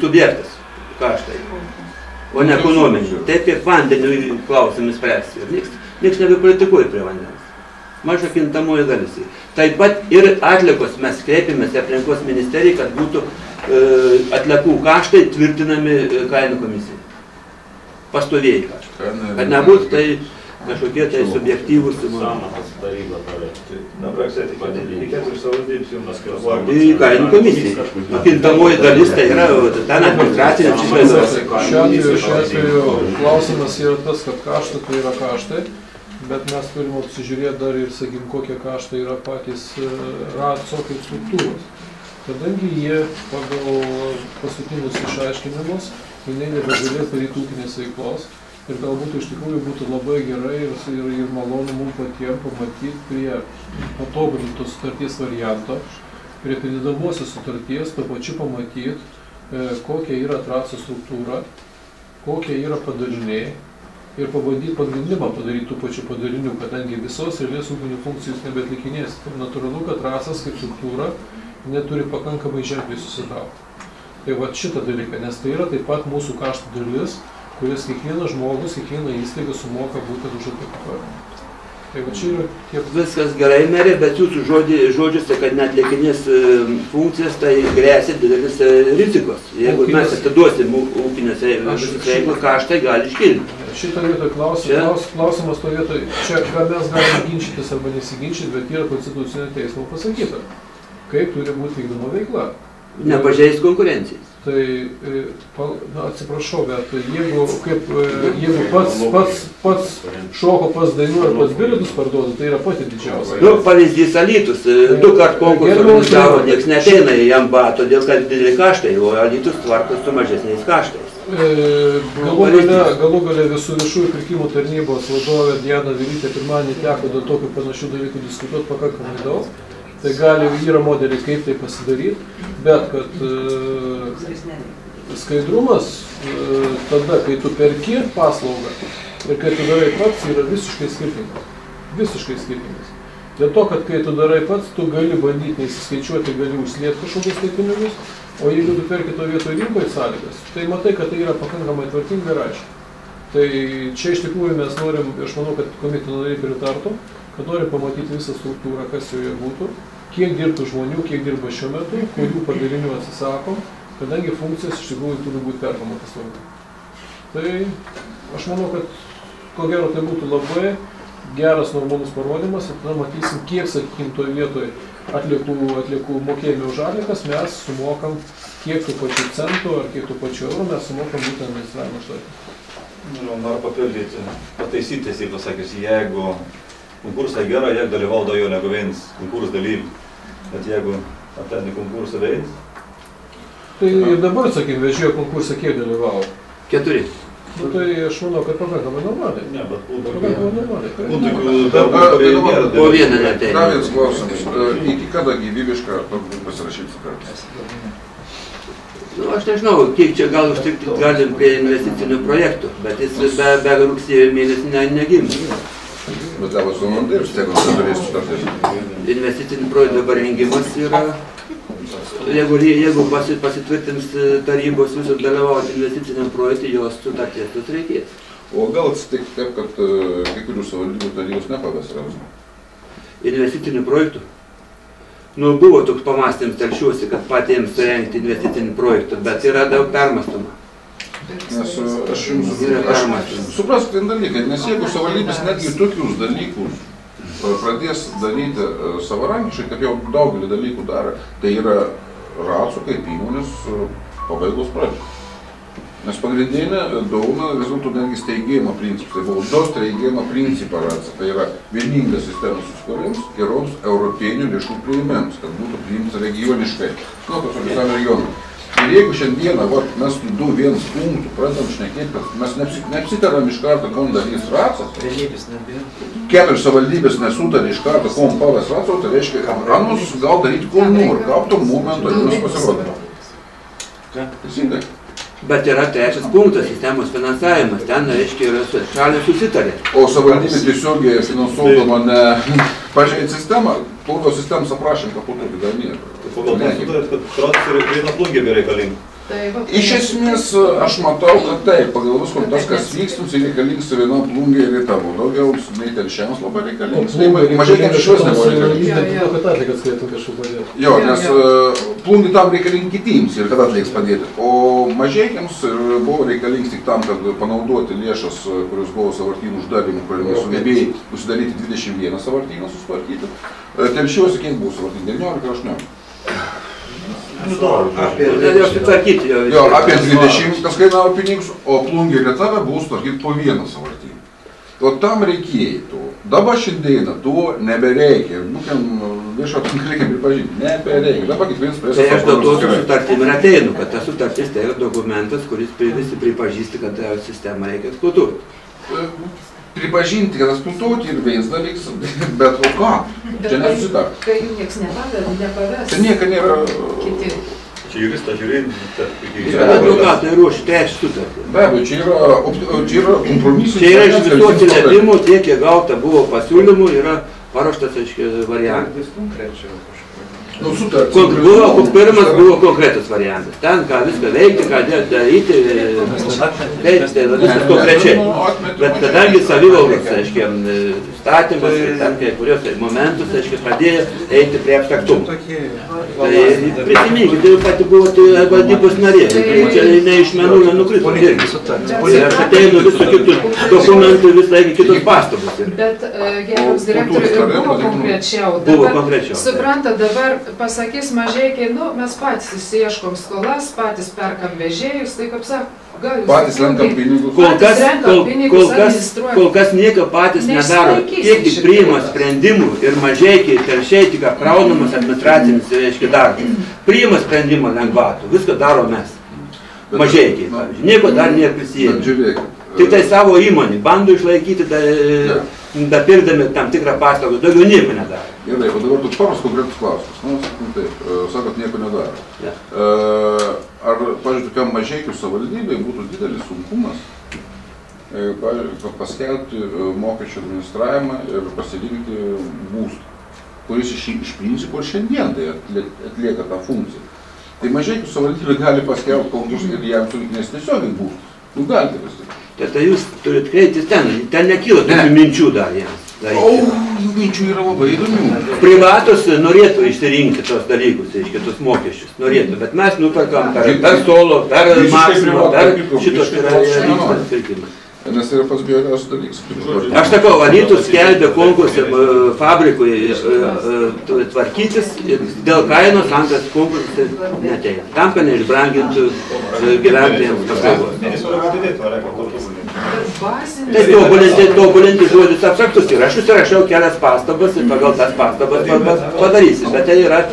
E: subjektas kaštai, o ne ekonominiai. Taip kaip vandeniu klausimai spręsti. Ir nieks, nieks nebepolitikuoja prie vandens. Maža kintamoji dalis. Taip pat ir atlikos mes kreipėmės į aplinkos ministeriją, kad būtų e, atliekų kaštai tvirtinami e, kainų komisijai. Pastovėjai kaštai. Kad nebūtų tai kažkokie tai subjektyvūs.
I: Samatas taryba toliau.
F: Na, praksėti, kad reikėtų iš savivaldybės jums
E: Į kainų komisiją. Kintamoji dalis tai yra ten administracinė išlaida.
G: Šiuo atveju, šiuo atveju klausimas yra tas, kad kaštai tai yra kaštai, bet mes turim apsižiūrėti dar ir, sakykim, kokie kaštai yra patys e, RACO kaip struktūros. Kadangi jie pagal paskutinius išaiškinimus, jinai nebegalės daryti ūkinės veiklos ir galbūt iš tikrųjų būtų labai gerai ir, ir, ir malonu mums patiems pamatyti prie patobulinto sutarties varianto, prie pridedamosios sutarties, tuo pačiu pamatyti, e, kokia yra traso struktūra, kokie yra padaliniai ir pabandyti pagrindimą padaryti tų pačių padalinių, kadangi visos eilės ūkinių funkcijų jūs nebetlikinės. Tai natūralu, kad trasas kaip struktūra neturi pakankamai ženkliai susitraukti. Tai va šitą dalyką, nes tai yra taip pat mūsų kaštų dalis, kuris kiekvienas žmogus, kiekviena įstaiga sumoka būtent už atlikų tvarkymą. Tai va čia yra tiek
E: Viskas gerai, merė, bet jūsų žodį, žodžiuose, kad net liekinės funkcijas, tai grėsia didelis e, rizikos. Jeigu
G: Ūkinės-
E: mes atiduosim ūkinės e, veiklą, kaštai gali iškilti.
G: Šitą vietą klaus,
E: Čia-
G: klaus, klausimas to vietoj, čia ką mes galime ginčytis arba nesiginčyti, bet yra konstitucinio teismo pasakyta, kaip turi būti vykdoma veikla.
E: Nepažeis konkurencijos.
G: Tai, e, na, atsiprašau, bet jeigu, kaip, e, jeigu pats, pats, pats šoko pats dainuoja pats bilietus parduoda, tai yra pati didžiausia.
E: Nu, pavyzdys Alytus, e, du kart konkursą organizavo,
G: Leo,
E: nieks neteina į jambą, todėl kad dideli kaštai, o Alytus tvarko su mažesniais kaštais.
G: Galų gale, galų gale visų viešųjų pirkimų tarnybos vadovė Diana Vilytė pirmąjį teko dėl tokių panašių dalykų diskutuoti pakankamai daug. Tai gali, yra modeliai, kaip tai pasidaryti, bet kad e, skaidrumas e, tada, kai tu perki paslaugą ir kai tu darai pats, yra visiškai skirtingas. Visiškai skirtingas. Dėl to, kad kai tu darai pats, tu gali bandyti neįsiskaičiuoti, gali užslėpti kažkokius tai pinigus, o jeigu tu perki to vietoj rinkoje sąlygas, tai matai, kad tai yra pakankamai tvarkinga ir aišku. Tai čia iš tikrųjų mes norim, aš manau, kad komiteto nariai pritartų, kad norim pamatyti visą struktūrą, kas joje būtų, kiek dirbtų žmonių, kiek dirba šiuo metu, kurių padalinių atsisakom, kadangi funkcijas iš tikrųjų turi būti perkama paslaugų. Tai aš manau, kad ko gero tai būtų labai geras normalus parodymas ir tada matysim, kiek, sakykim, toje vietoje atliekų, atliekų mokėjimo už atliekas mes sumokam, kiek tų pačių centų ar kiek tų pačių eurų mes sumokam būtent administravimo išlaikymui.
F: Nu, noriu papildyti, pataisyti, jeigu pasakysiu, jeigu konkursai gerai, jeigu dalyvau daugiau negu vienas konkursų dalyvių. Bet jeigu ateini konkursą veikti,
G: Tai ir dabar, sakykim, vežėjo konkursą kiek dalyvavo.
E: Keturi.
G: Nu, tai aš manau, kad pakankamai normaliai.
F: ne, bet būtų
G: Pakankamai normaliai.
F: Būtų
G: Tai-
F: nėra
E: Po vieną neteina.
A: Dar vienas klausimas. E, Iki kada gyvybiška pasirašyti sutartis?
E: Nu, aš nežinau, kiek čia gal užtikti galim prie investicinių projektų, bet jis be, be rugsėjo mėnesį ne, negims.
A: Gal su man dirbs, jeigu neturės sutartis.
E: Investicinių projektų dabar rengimas yra. Jeigu, jeigu pasi, pasitvirtins e, tarybos visos dalyvauti investiciniam projektui, jos sutarties tos reikės.
A: O gal atsitiks taip, kad e, kai kurių savivaldybių tarybos nepaves razų?
E: Investicinių projektų. Nu, buvo toks pamastymas telšiuosi, kad patiems surengti investicinį projektą, bet yra daug permastoma.
A: Nes aš jums suprask vieną dalyką, nes jeigu savivaldybės netgi tokius dalykus e, pradės daryti e, savarankiškai, kaip jau daugelį dalykų daro, tai yra ratsų kaip įmonės e, pabaigos pradžia. Nes pagrindinė dauna vis dėlto netgi steigimo principas, tai buvo du steigimo principą ratsą, tai yra vieninga sistema susikūrims geroms europinių lėšų priėmėms, kad būtų priimtas regioniškai, nu, tas visam regionui. Ir jeigu šiandieną vat, mes du vienas punktų pradedam šnekėti, kad mes neapsi- neapsitaram iš karto, kom darys ratsas,
C: Realybės nebėra.
A: keturios savivaldybės nesutarė iš karto, kom pavės ratsas, tai reiškia, kad ramus gal daryti, ko nori, gal to momento jūs pasirodė. Teisingai.
E: Bet yra trečias punktas, sistemos finansavimas. Ten, reiškia, yra šalys susitarė.
A: O savivaldybė tiesiogiai finansuodama ne pažeid sistemą, plūdo sistemos aprašym, ką po to dar nieko.
F: Pagal tą sutartį, kad kratas ir viena plungė bereikalinga.
B: Tai va,
A: Iš esmės, aš matau, kad taip, pagal viską tas, kas vyks, mums reikalingas viena plungė ir tavo. Daugiau nei telšiams labai reikalingas. Tai mažai kaip iš vis nebuvo reikalingas.
G: kad padėti.
A: Jo, nes uh, plungi tam reikalingi kitiems ir kada atliks padėti. O mažiekiams buvo reikalingas tik tam, kad panaudoti lėšas, e, kurios buvo savartynų uždarimų, kuriame sugebėjai užsidaryti 21 savartyną susitvarkyti. E, Telšiuose kiek buvo savartynų? 19 ar 18?
C: Apie
E: sutvarkyti jau.
A: Jo, apie 20 kas kainavo pinigus, o plungė Lietuvė buvo sutvarkyti po vieną savartyną. O tam reikėtų. Dabar šiandieną to nebereikia. Būtent viešo tam reikia pripažinti. Nebereikia. Dabar kiekvienas
E: Tai aš dėl to su sutartim ir ateinu, kad ta sutartis tai yra dokumentas, kuris visi pripažįsta, kad tą sistemą reikia eksploatuoti.
A: Pripažinti, kad eksploatuoti ir vienas dalykas, bet o ką? Čia
B: kai-
A: nesusitar.
B: Kai jų niekas nepaveda, nepaves.
A: Tai nieko nėra.
B: Kiti.
F: Čia juristas žiūrėjai,
E: Ir
A: Be abejo.
E: advokatai ruošia trečią sutartį.
A: Be abejo, čia yra, čia yra kompromisinis.
E: Čia yra iš visų atsiliepimų, tiek kiek gauta buvo pasiūlymų, yra paruoštas, aiškiai, variantas.
C: Vis konkrečiau.
A: Nu, sutartis.
E: Kon- Buvo, pirmas buvo konkretus variantas. Ten, ką viską veikti, ką daryti, tai, tai viskas konkrečiai. Bet kadangi savivaldos, aiškiai, statymas, ir ten kai kurios momentus, aiškiai, pradėjo eiti prie.
C: Tokie
E: Tai prisiminkite, jūs pati buvote valdybos narė, tai čia ne iš menų nenukrito. Aš ateinu visų kitų dokumentų, visai kitos pastabos. yra.
B: Bet e, gerbiamas direktoriui ir buvo konkrečiau.
E: Buvo konkrečiau.
B: Supranta, dabar pasakys mažiekiai, nu, mes patys įsieškom skolas, patys perkam vežėjus, tai kaip sako, gal.
A: Patys renkam pinigus.
E: Kol kas, kol, kol kas, kol kas nieko patys nedaro. Kiek tik priima sprendimų ir mažiekiai, telšiai tik apkraunamas administracinis, reiškia, darbas. Priima sprendimą lengvatų, viską daro mes. Mažiekiai, pavyzdžiui, nieko dar
A: Bet
E: neprisijėmė. Tik tai savo įmonį, bando išlaikyti, da, dapirdami tam tikrą paslaugą, daugiau nieko nedaro.
A: Gerai, o dabar toks paprastas konkretus klausimas. Nu, sakykim taip, e, sakot, nieko nedaro.
E: Ja.
A: E, Ar, pavyzdžiui, tokiam mažeikių savivaldybei būtų didelis sunkumas, e, paskelbti mokesčių administravimą ir pasirinkti būstą, kuris iš, iš principo ir šiandien tai atlie- atlieka tą funkciją. Tai mažeikių savivaldybė gali paskelbti konkursą ir jam surinkinės tiesiogiai būstus. Nu, galite pasirinkti.
E: Tai, tai jūs turit kreiptis ten, ten nekyla tokių
A: Ne.
E: minčių dar jiems.
A: O, jų minčių yra labai įdomių.
E: Privatus norėtų išsirinkti tos dalykus, reiškia, tos mokesčius, norėtų, bet mes nuperkam per, per solo, per maksimą, per šitos yra pirkimas.
A: Nes tai yra pats bjauriausias dalykas.
E: Aš sakau, Alytus skelbė konkursą e, fabrikui e, e, tvarkytis ir dėl kainos antras konkursas neteina. Tam, kad neišbrangintų gyventojams paslaugos.
B: Bet bazinis...
E: Tai tobulinti, tobulinti žodis abstraktus ir aš užsirašiau kelias pastabas ir pagal tas pastabas pa- pa- padarysim, bet tai yra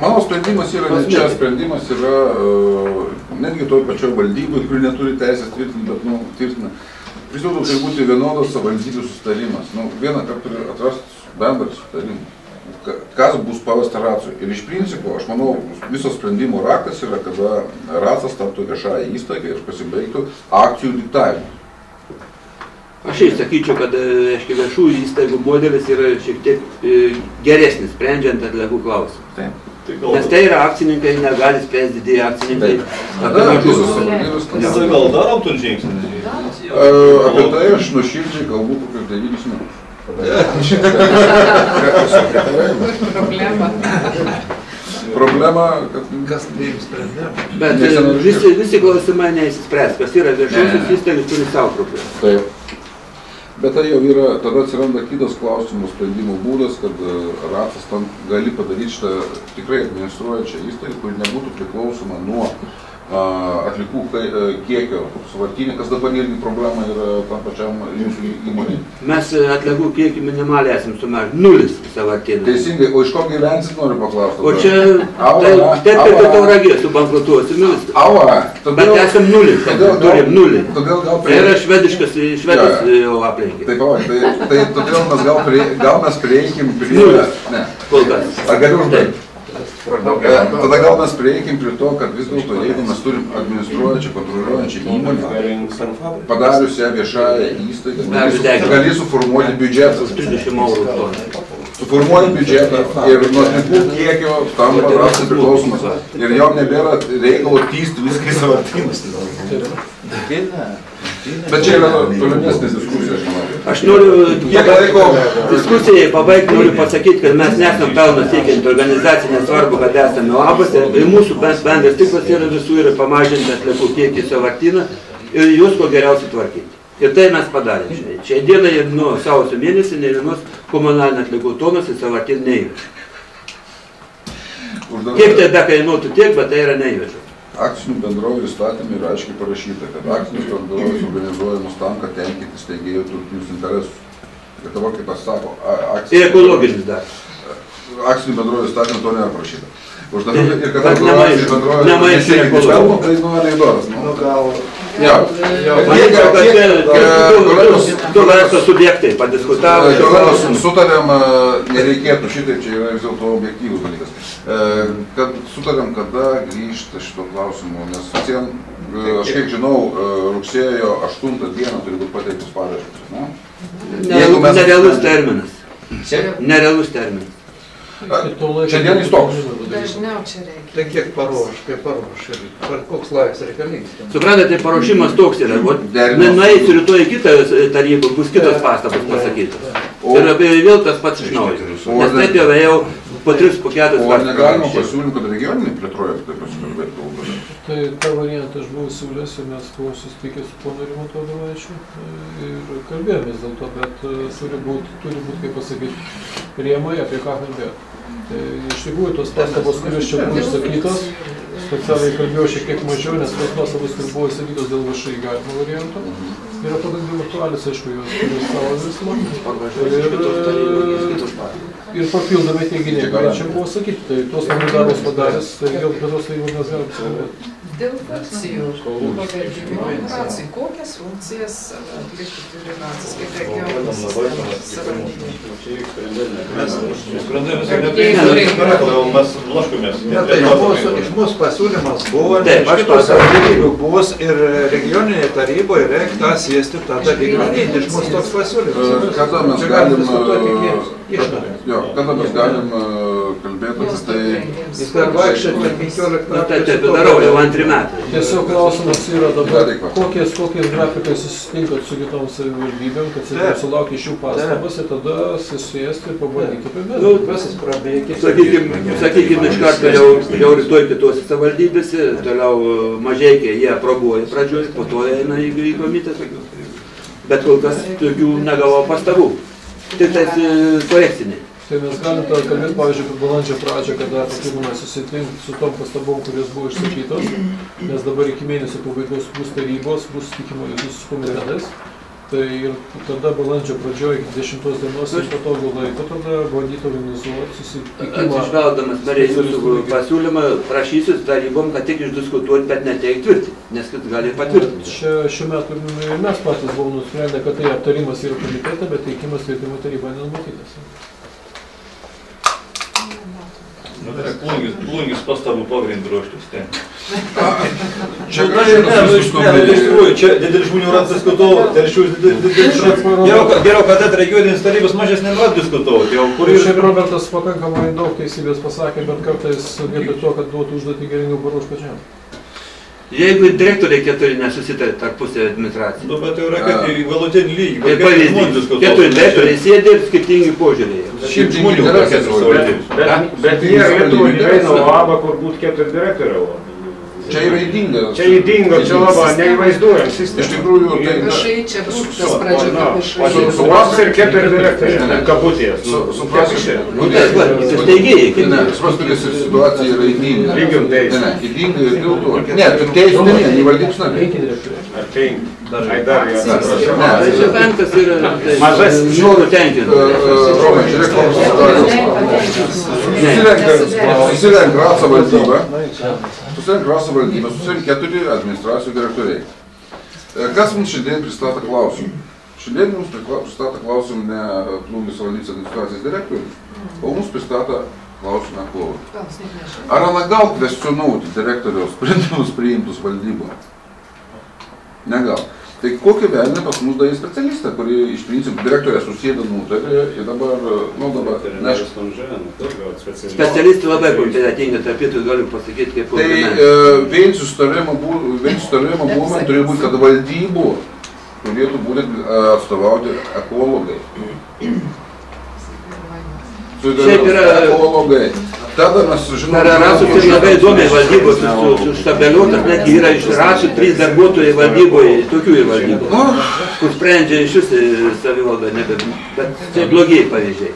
A: Mano sprendimas yra, ne čia sprendimas yra netgi toj pačioj valdybai, kuri neturi teisės tvirtinti, bet nu, tvirtina. Vis dėlto turi būti vienodas savivaldybių sustarimas. Nu, vieną kartą turi atrasti bendrą sutarimą. Ka- Kas bus pavesta racijų. Ir iš principo, aš manau, viso sprendimo raktas yra, kada ratas taptų viešąją įstaigą ir pasibaigtų akcijų diktavimu.
E: Aš įsakyčiau, kad e, reiškia, viešųjų įstaigų modelis yra šiek tiek e, geresnis, sprendžiant atliekų klausimą.
A: Taip.
E: Nes tai yra akcininkai, negali spręsti didieji akcininkai.
A: Taip.
E: apie
F: Tai
A: tas-
F: gal darom tų žingsnį?
A: E, Apie tai aš nuoširdžiai kalbu kokius devynis metus.
B: Problema.
A: Problema, kad
C: Kas neįm sprendimą?
E: Bet e, visi, visi klausimai neįsispręs, kas yra viešosios įstaigos turi savo problemų.
A: Taip. Bet tai jau yra, tada atsiranda kitas klausimų sprendimo būdas, kad e, ratas tam gali padaryti šitą tikrai administruojančią įstaigą, kuri nebūtų priklausoma nuo atlikų e, kiekio suvartinė, kas dabar irgi problema yra tam pačiam jūsų įmonė.
E: Mes e, atliekų kiekį minimaliai esam sumažinę. Nulis savartynų.
A: Teisingai, o iš ko gyvensit noriu paklausti?
E: O čia, tai, taip kaip
A: ava.
E: tauragė subankrutuosim ir viskas.
A: Ava,
E: Bet
A: todėl,
E: esam nulis,
A: todėl,
E: turim nulį.
A: todėl gal
E: Tai yra
A: prie...
E: švediškas, švedas
A: Jo,
E: jau aplenkė.
A: Tai, palauk, tai, tai todėl mes gal, prie, gal mes prieikim prie...
E: Nulis.
A: Ne.
E: Kol kas.
A: Ar galiu užbaigti? E, Tada gal mes prieikim prie to, kad vis dėlto, jeigu mes turim administruojančią, kontroliuojančią įmonę, padarius ją viešąją įstaigą, gali suformuoti biudžetą.
E: 30 eurų.
A: Suformuoji biudžetą ir nuo atlikų kiekio tampa rasti priklausomas. Ir jom nebėra reikalo tysti viską į savartynus. Bet čia yra tolimesnė diskusija, aš manau.
E: Aš noriu
A: Kiek laiko
E: diskusijai pabaigti, noriu pasakyti, kad mes nesam pelno siekianti organizacija, nesvarbu, kad esame labas. Ir mūsų bendras tikslas yra visų yra pamažinti atliekų kiekį savartyną ir juos kuo geriausiai tvarkyti. Ir tai mes padarėme. Šiai dienai ir nuo sausio mėnesį ne vienos komunalinio atliekų tonos į savartyną neįveža.
A: uždavė-
E: Kiek tai bekainuotų tiek, bet tai yra neįveža.
A: Akcinių bendrovų įstatymė yra aiškiai parašyta, kad akcinės bendrovės organizuojamos tam, kad tenkinti steigėjų turtinius interesus. Ir dabar, kaip aš sako, a-
E: Ir ekologinis dar.
A: akcinių bendrovų įstatymė to nėra parašyta. Uždavė ir kad
E: Bet
A: akcinė
E: nemaišo-
A: bendrovė
E: nemaišo
A: nesiekia
E: ekologijos.
A: pelno, tai nu anegdotas.
C: Nu
A: Nu.
C: gal.
A: Jo.
C: Jo,
E: du- verslo subjektai padiskutavo.
A: Sutarėm, nereikėtų šitai, čia yra vis dėlto objektyvus dalykas, E, kad sutarėm, kada grįžti šito klausimu, nes visiems, e, aš kiek žinau, e, rugsėjo 8 dieną turi būti pateiktas mes-
E: Nerealus terminas. Nerealus terminas.
A: Šiandien jis toks.
B: Dažniau čia reikia.
C: Tai kiek paruoš, kaip paruoš ir koks laikas reikalingas.
E: Suprantate, paruošimas toks yra. Nueisiu rytoj į kitą tarybą, bus kitos pastabos pasakytos. Ir vėl tas pats iš naujo. Nes
A: ne-
E: taip jau po tris, po keturis
A: O ar negalima pasiūlymų, kad regioniniai plėtroje taip pasikalbėti galų gale?
G: Tai tą variantą aš buvau siūlęs ir mes buvome susitikę su ponu Rimantu Adovaičiu e, ir kalbėjomės dėl to, bet e, turi būti, turi būt, kaip pasakyti, rėmai, apie ką kalbėti. Tai iš tikrųjų tos pastabos, kurios čia buvo išsakytos, specialiai kalbėjau šiek tiek mažiau, nes tos pastabos, kur buvo išsakytos dėl viešai galimo varianto, yra pakankamai aktualios, aišku, jos turi savo virsmą. Ir, ir papildomai teiginiai, kurie čia buvo sakyti, tai tuos namų darbus padaręs, tai vėl prie tos tarybos mes galim pasikalbėti.
B: Dėl funkcijų pavedimo racijų, kokias funkcijas atlikti turi racijos, kaip sistemos savivaldybė?
C: Tai iš mūsų, pasiūlymas buvo, iš
E: aš
C: kitos
E: to-
C: savivaldybių bus ir regioninėje taryboje reikia tą sėsti, tą dalyką. Iš mūsų toks
A: E,
C: pasiūlymas.
A: Kada mes
C: galim
A: e, kada mes galim kalbėti apie tai...
C: Jis dar vaikščioti 15
E: Nu, tai taip ir darau, jau antri metai.
G: Tiesiog klausimas yra dabar, kokiais, kokiais grafikais susitinkat su kitom savivaldybėm, kad
C: Taip.
G: sulaukia iš jų pastabas ir tada susijęsti ir pabandyti
E: Nu,
G: apibendrinti.
C: Visas prabėgė.
E: Sakykime, sakykim, iš karto jau, jau rytoj kitose savivaldybėse, toliau e, mažiekiai jie aprobuoja pradžioj, po to eina į, į komitetą. Bet kol kas tokių negavo pastabų. Tik tais e, korekciniai.
G: Tai mes galim tada kalbėti, pavyzdžiui, apie balandžio pradžią, kada pakimame susitinti su tom pastabom, kurios buvo išsakytos, nes dabar iki mėnesio pabaigos bus tarybos, bus susitikimai visų su komitetais. Tai ir tada balandžio pradžioje iki 10 dienos ir patogu laiko tada bandyti organizuoti susitikimą.
E: Atsižvelgdamas merė jūsų pasiūlymą, prašysiu tarybom, kad tik išdiskutuoti, bet neteikti tvirtinti, nes kit gali ir patvirtinti.
G: Čia šiuo metu mes patys buvome nusprendę, kad tai aptarimas yra komitete, bet teikimas tvirtimo taryba nenumatytas.
F: Nu, tai plungis, plungis pastabų pagrindų ruoštis. Tai.
A: Čia gražiai
F: nu, iš tikrųjų, čia didelis žmonių ratas diskutavo, telšių didelis ratas. Geriau, kad- geriau, kad at regioninis tarybos mažesnė ratas diskutavo,
G: šiaip Robertas pakankamai daug teisybės pasakė, bet kartais vietoj to, kad duotų užduotį geriau paruošti pačiam.
E: Jeigu direktoriai keturi nesusitarė tarpusė administracijų.
F: Nu, bet jau yra, kad į galutinį lygį.
E: Ir pavyzdys, keturi
F: tai
E: direktoriai sėdė ir skirtingi požiūriai.
F: Šiaip žmonių keturios
A: savivaldybės.
F: savivaldybės.
I: Bet, bet jie Lietuvą neina labą, kur būtų keturi direktoriai.
A: Čia yra įdinga.
J: Čia įdingo, čia labai neįvaizduojam
A: Iš
J: sistemą.
A: tikrųjų, tai...
B: Viešai čia punktas
A: Su-
B: pradžio
J: Na,
B: kaip
J: o
B: viešai.
A: su-
J: Vos ir kaip ir direktorius, kabutės.
A: Su- Supraskite.
E: Va, tai steigėjai,
A: Ne, supraskite, kad situacija yra įdinga.
J: Lygium teisė.
A: Ne, įdinga ir dėl to. Ne, tai teisė ne, ne, valdybos nariai.
J: Ateink. Ai dar atsiprašau.
E: Tai penktas yra tai,
J: Mažas.
E: žmogų tenkinti.
A: E, Romai, žiūrėk, koks situacija. Susirenka, susirenka Raso susirinko krašto valdybą, susirinko keturi administracijų direktoriai. E, kas mums šiandien pristato klausimą? Šiandien mums pristato klausimą ne e, Plungės valdybos administracijos direktorius, o mums pristato klausimą klausimą. Ar Ana gal kvestionuoti direktoriaus sprendimus priimtus valdyboje? Negal. Tai kokį velnį pas mus darė specialistą, kuri iš principo direktorė susėda nutarė ir dabar, nu dabar, neaišku.
E: Specialistai labai kompetentingi, tarp kitų galiu pasakyti kaip
A: Tai e, vien susitarimo būmen turi būti, kad valdybų turėtų būti e, atstovauti ekologai.
E: Šiaip yra-
A: ekologai. Tada mes sužinome.
E: Rasus ir labai įdomiai valdybos suštabeliuotas, netgi yra iš rasų trys darbuotojai valdyboje, tokių ir valdyboje,
A: Nu,
E: kur sprendžia iš vis savivalda, nebe, bet čia blogiai pavyzdžiai.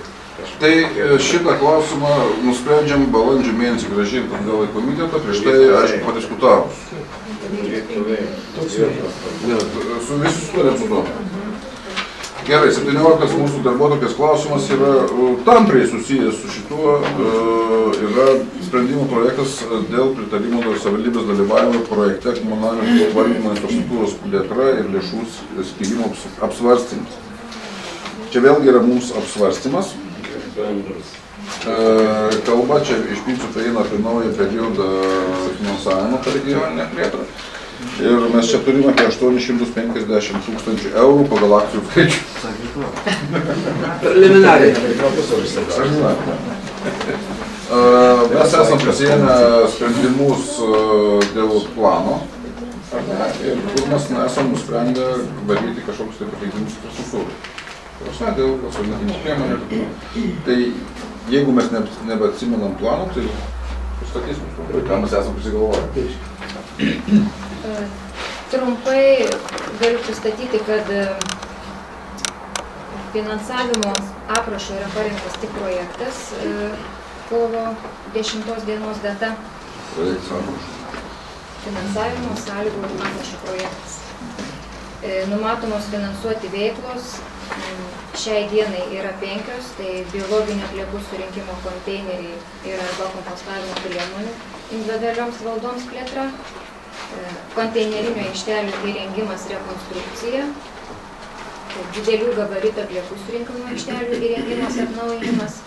A: Tai e, šitą klausimą nusprendžiam balandžio mėnesį gražinti atgal į komitetą, prieš tai, aišku, padiskutavus. Su visi sutarėm su tuo. Gerai, 17 mūsų darbotokės klausimas yra e, tampriai susijęs su šituo, e, yra sprendimo projektas e, dėl pritarimo dėl savivaldybės dalyvavimo projekte komunalinio valdymo infrastruktūros plėtra ir lėšų skirimo aps- apsvarstymas. Čia vėlgi yra mums apsvarstymas. Kalba čia iš principo eina apie naują periodą finansavimo per regioninę plėtrą. Ir mes čia turime apie 850 tūkstančių eurų pagal akcijų skaičių.
E: Preliminariai.
A: Mes esam prisėmę sprendimus dėl plano. Ir kur mes nesam nusprendę daryti kažkokius tai pakeitimus infrastruktūrai. Prasme, dėl pasolinkinių priemonių. Tai jeigu mes ne, nebeatsimenam plano, tai pristatysim, trumpai, ką mes esam prisigalvoję.
D: Trumpai galiu pristatyti, kad finansavimo aprašo yra parengtas tik projektas, kovo 10 dienos data, finansavimo sąlygų aprašo projektas. Numatomos finansuoti veiklos, šiai dienai yra penkios, tai biologinio atliekų surinkimo konteineriai ir arba kompostavimo priemonių individualioms valdoms plėtra, konteinerinio aikštelių įrengimas rekonstrukcija, tai didelių gabaritų atliekų surinkimo aikštelių įrengimas atnaujinimas,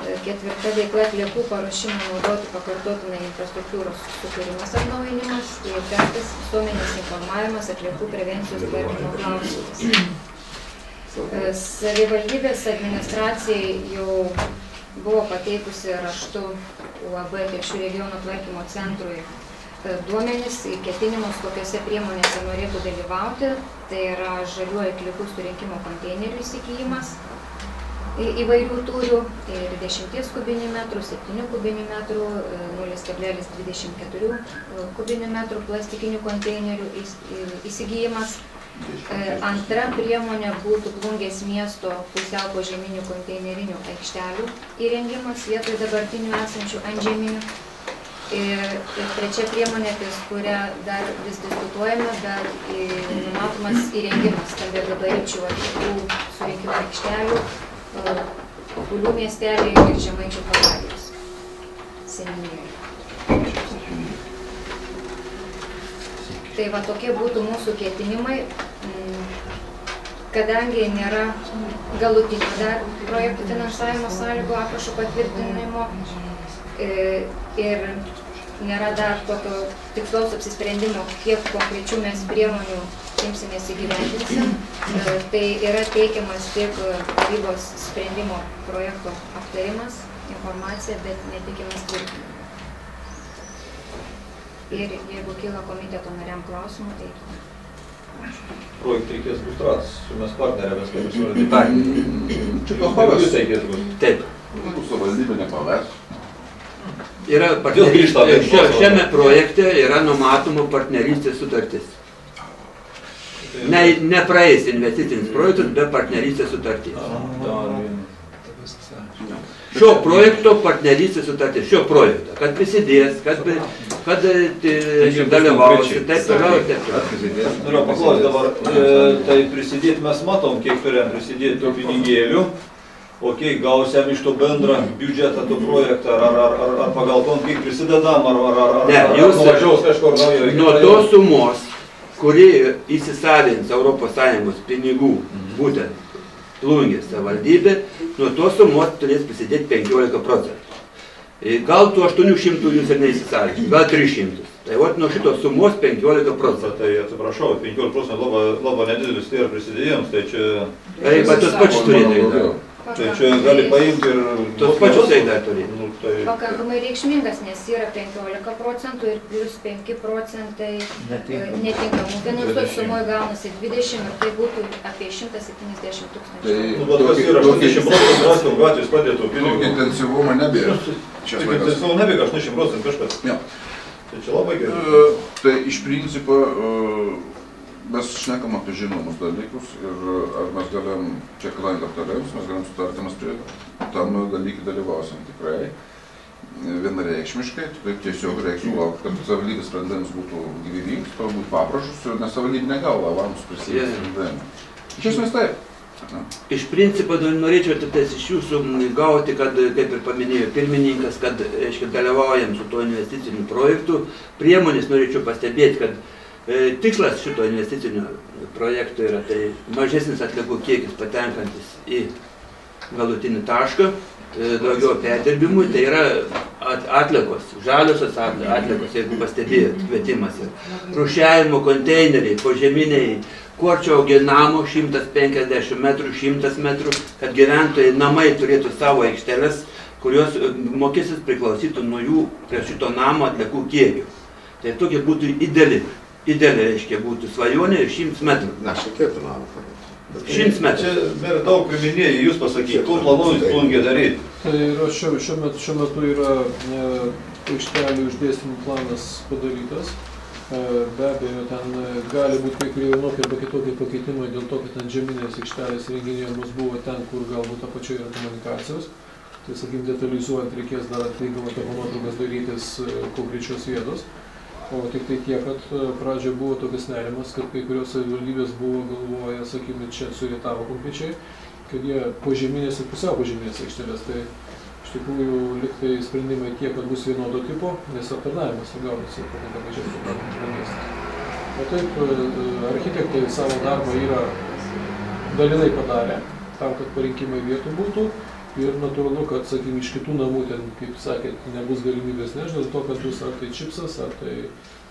D: E, ketvirta veikla atliekų paruošimo naudoti pakartotinai infrastruktūros sukūrimas atnaujinimas. Ir penktas visuomenės informavimas atliekų prevencijos tvarkymo klausimais. E, Savivaldybės administracijai jau buvo pateikusi raštu UAB Telšių regiono tvarkymo centrui duomenis, į ketinimus, kokiose priemonėse norėtų dalyvauti. Tai yra žaliuoju atliekų surinkimo konteinerių įsigijimas įvairių tūrių ir 10 kubinių metrų, 7 kubinių metrų, e, 0,24 kubinių metrų plastikinių konteinerių įsigijimas. E, Antra priemonė būtų Plungės miesto pusiau požeminių konteinerinių aikštelių įrengimas vietoj dabartinių esančių antžeminių. Ir, ir trečia priemonė, ties kurią dar vis diskutuojame, bet numatomas įrengimas stambiagabaričių atliekų surinkimo aikštelių Kulių miestelį ir Žemaičių parapijos seniūnijoje. Tai va tokie būtų mūsų ketinimai. Mm, Kadangi nėra galutinio dar projektų finansavimo sąlygų aprašo patvirtinimo e, ir nėra dar tokio tikslaus apsisprendimo, kiek konkrečių mes priemonių imsimės įgyvendinsim. E, Tai yra teikiamas tik tarybos sprendimo projekto aptarimas, informacija, bet netikimas tvirtinimas. Ir jeigu kyla komiteto nariam klausimų, tai
F: Projektą reikės iliustracijos, su mes partnerėmės, kaip jūs norite.
A: Čia
F: Jūs
A: pavės.
F: reikės bus.
E: Taip.
A: Mūsų savivaldybė nepaves.
E: Yra partnerystė. Šiame projekte yra numatoma partnerystės sutartis. Ne, nepraeis investicinis projektas be partnerystės sutarties. Šio projekto partnerystės sutartis, šio projekto, kad prisidės, kad, kad e, dalyvaus ir taip toliau ir taip toliau.
F: Noriu paklausti dabar, e, tai prisidėti mes matom, kiek turėjom prisidėti tų pinigėlių, o kiek gausiam iš to bendrą biudžetą, tų projektą, ar, ar, ar, ar pagal tom, kiek prisidedam, ar, ar, ar, ar,
E: Ne,
F: ar
E: jūs-
F: nuvažiaus kažkur naujo.
E: Nuo tos sumos, kuri įsisavins ES pinigų, būtent plungės savivaldybė, nuo tos sumos turės prisidėti 15 procentų. E, Gal tų 800 jūs ir neįsisavins, gal 300. Tai vat nuo šitos sumos 15 procentų.
F: Tai atsiprašau, 15 procentų labai, labai nedidelis tai ir prisidėjams, tai čia,
E: Tai bet tos pačius turėtų.
F: Tai čia gali paimti ir...
E: Tos pačius eiti dar turėtų.
F: Nu, tai...
D: Pakankamai reikšmingas, nes yra 15 procentų ir plus 5 procentai e, netinkamų finansuot sumoje gaunasi 20 ir tai būtų apie 170 tūkstančių.
A: Tai
F: Nu, bet kas yra 80 procentų rastum gatvės padėtų
A: Tokį
F: pinigų.
A: intensyvumą nebėra.
F: Tiesiog nebėga 80 procentų kažkas.
A: Jo.
F: Tai čia labai gerai.
A: E, Tai iš principo e, mes šnekam apie žinomus dalykus ir ar mes galim, čia kadangi aptarėm, mes galim sutarti, mes prie tam dalykį dalyvausim tikrai vienareikšmiškai, tai tiesiog reikia sulaukti, kad savivaldybės sprendimas būtų gyvybingas, to būtų paprašus, nes savivaldybė negauna prisimti
E: Yeah.
A: sprendimą. Iš esmės taip.
E: Iš principo norėčiau tik iš jūsų gauti, kad, kaip ir paminėjo pirmininkas, kad aiškiai, dalyvaujam su tuo investiciniu projektu. Priemonės norėčiau pastebėti, kad tikslas šito investicinio projekto yra tai mažesnis atliekų kiekis patenkantis į galutinį tašką, e, daugiau perdirbimui, tai yra at, atliekos, žaliosios at- atliekos, jeigu pastebėjot, kvietimas yra. Rušiavimo konteineriai, požeminiai kuo arčiau auginamo 150 metrų, 100 metrų, kad gyventojai namai turėtų savo aikšteles, kurios e, mokestis priklausytų nuo jų prie šito namo atliekų kiekio. Tai tokia būtų ideali, ideali, reiškia, būtų svajonė ir 100 metrų.
H: Na, šiek tiek namo.
E: 100 metrų.
F: Čia mer daug priminėjai, jūs pasakykite, kur planuojat plungė daryti.
G: Tai yra šiuo, šiuo, metu, šiuo metu yra e, aikštelių išdėstymų planas padarytas. E, Be abejo, ten e, gali būti kai kurie vienokie arba kitokie pakeitimai dėl to, kad ten žeminės aikštelės įrenginėjamos buvo ten, kur galbūt apačioje yra komunikacijos. Tai, sakykim, detalizuojant reikės dar atitinkamą nuotraukas darytis konkrečios vietos. O tik tai tiek, kad e, pradžioje buvo tokias nerimas, kad kai kurios savivaldybės buvo galvoję, sakykime, čia surietavo konkrečiai, kad jie požeminės ir pusiau požeminės aikštelės. Tai iš tikrųjų liktai sprendimai tie, kad bus vienodo tipo, nes aptarnavimas gaunasi pakankamai žemės. O taip, e, architektai savo darbą yra dalinai padarę, tam, kad parinkimai vietų būtų. Ir natūralu, kad, sakykime, iš kitų namų ten, kaip sakėt, nebus galimybės nežinau, dėl to, kad bus ar tai čipsas, ar tai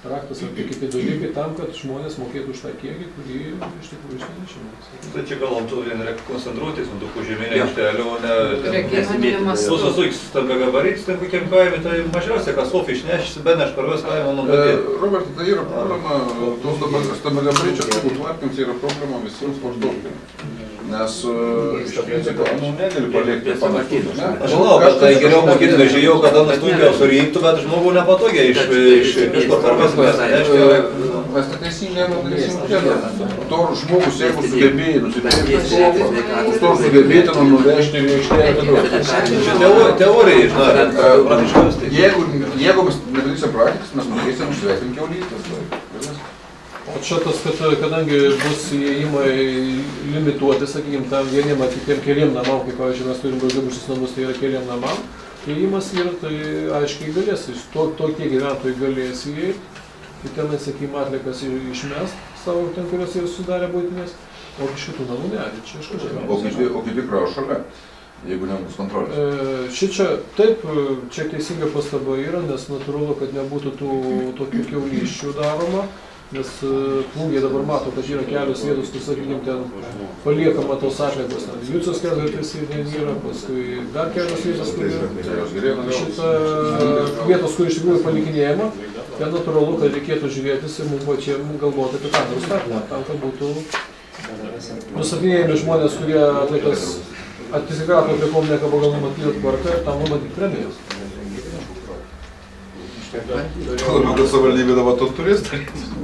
G: raktas, ar tai kiti dalykai, tam, kad žmonės mokėtų už tą kiekį, kurį iš tikrųjų išnešime.
F: Tai čia gal to vien reikia koncentruotis ant tų
E: Jo.
F: aikštelių, o ne...
B: Regioniniu mastu.
F: Mūsų suiks stambiagabaritis, ten kokiam kaime, tai mažiausia, kas sofį išnešsi, be neš per vis kaimą
A: E,
F: numatyti.
A: Robertai, tai yra problema, tos dabar stambiagabaričio kelių tvarkymas yra problema visiems vartotojams. Nes e, iš principo, nu, negali palikti?
F: Aš žinau, bet tai geriau mokyti vežėjau, kada nustungiau surinktų, bet žmogų nepatogiai iš, iš, iš vis nešti.
A: Mes tai teisingai padarysim kelią. To žmogus, jeigu sugebėjai nusipirkti sofą, už to sugebėtina nuvežti aikštelę atiduoti.
F: Čia teo- teorija, žinai, praktiškai tai.
A: Jeigu, jeigu mes nedarysim praktikos, mes mokėsim svetim kiaulytės.
G: Čia tas, kad kadangi bus įėjimai limituoti, sakykime, tam vieniem ar kitiem keliem namam, kaip pavyzdžiui mes turim daugiabučius namus, tai yra keliem namam, įėjimas yra, tai aiškiai galės, iš to, tokie gyventojai galės įeiti, tai tenai, sakykime, atlikas išmest savo ten, kurios yra sudarę būtinės, o iš šitų namų ne, tai čia aš kažkaip.
A: O kiti, o kiti kraus šalia, jeigu nebus kontrolės.
G: E, Šičia, taip, e, čia teisinga pastaba yra, nes natūralu, kad nebūtų tų tokių kiaulyščių daroma, nes e, plungė dabar mato, kad yra kelios vietos, kur, sakykime, ten paliekama tos atliekos, Jūcijos kelias ten yra, paskui dar kelios vietos, kur yra. Šitą vietos, kur iš tikrųjų palikinėjama, ten natūralu, kad reikėtų žiūrėtis ir mums pačiam galvoti apie kamerų statymą, tam, kad būtų nustatinėjami žmonės, kurie atliekas atikrato atliekom nekalba gal numatyti tvarką ir tam numatyti premijas.
A: Labiau, kad savivaldybė dabar to turės daryti.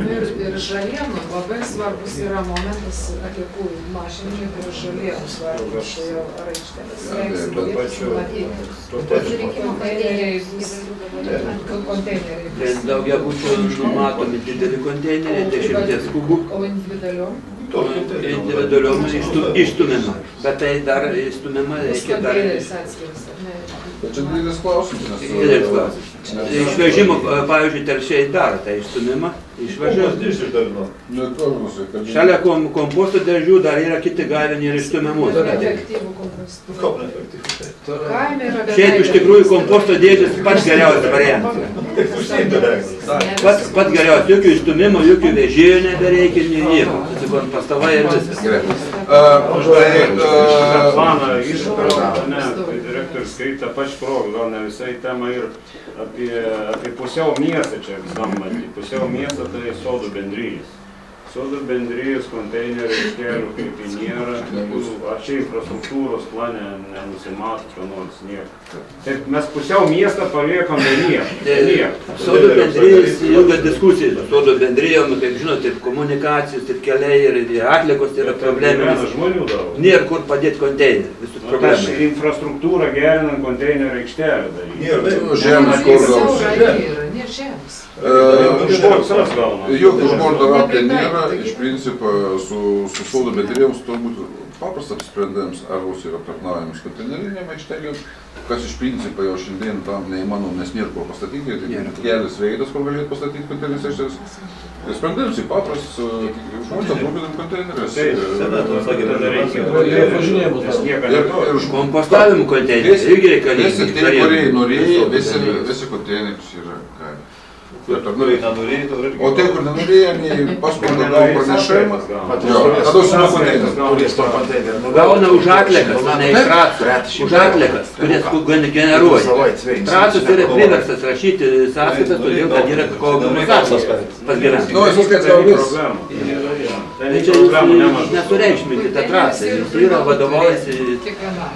B: Ir, ir žalienų labai svarbus yra momentas atliekų mažinimui ir žalienų svarbus šioje raištelės.
A: Be- bet
F: pačiu-
B: Pasirinkimo konteineriai bus.
E: daugiabučio numatomi dideli konteineriai, dešimties kubų.
B: O individualiom?
E: individualiom išstu- išstumiama. Bet tai dar išstumiama reikia dar
A: čia didelis klausimas.
E: didelis klausimas. Išvežimo, pavyzdžiui, telšiai daro tą išstumimą.
A: Nu, tobulusai, kad-
E: Šalia kom, komposto dėžių dar yra kiti gaviniai ir
B: yra gana
E: Šiaip iš tikrųjų komposto dėžės pats geriausias variantas. Pats, pats geriausias, jokių išstumimo, jokių vežėjų nebereikia, nei nieko. Pasikompostavai ir viskas.
A: Tai,
J: Planą iškrauta, ne, tai direktorius skaitė pač progą, gal ne visai tema ir apie, apie pusiau miestą čia visam matyti. Pusiau miestą tai sodų bendryjas. Sodų bendrijos konteinerių kelių kaip ir nėra, ar čia infrastruktūros plane nenusimato, ką nors nieko. Taip mes pusiau miestą paliekam be nieko.
E: Sodų bendrijos ilgas diskusijas. Sodų bendrijom, kaip žinote, ir komunikacijos, ir keliai, ir, ir atlikos yra probleminis.
J: žmonių daug.
E: Nėra kur padėti konteinerį. Visų
J: Nu, tai
E: problemų.
J: infrastruktūrą gerinant konteinerio aikštelę daryti.
F: Nėra,
A: Žemės
B: Kur yra, ne žemės.
A: Jokių užborto ratai nėra, iš principo su, su sodo bendrijoms turbūt paprastas sprendimas, ar bus yra aptarnaujamas konteinerinėm aikštelėm, kas iš principo jau šiandien tam neįmanoma, nes nėra kur pastatyti, tai kelias veidas, kur galėtų pastatyti konteinerinės aikštelės. Tai sprendimas į paprastas, žmonės aprūpinam konteinerius.
G: Ir važinėjimus
A: Ir, žmonės.
E: Kompostavimo konteineriai
A: Visi, tie, kurie norėjo, visi konteinerius yra
F: Kur
A: tarp-
F: norėjai, nenorėjai.
A: O tie, kur nenorėjo, nei paskundo gavo pranešimą. Tada užsimako konteinerį.
F: turės to konteinerio.
E: Gauna už atliekas, o ne į trasus. Už atliekas, kurias ku- gen- generuoja. Trasus yra priverstas rašyti sąskaitas, todėl kad yra kompensacijos pas gyventojus.
A: Nu,
J: Tai
A: jau vis.
J: problemų. Tai
E: Tai čia jūs
J: nemažai.
E: nesureikšminkite tą trasą, jis yra vadovaujasi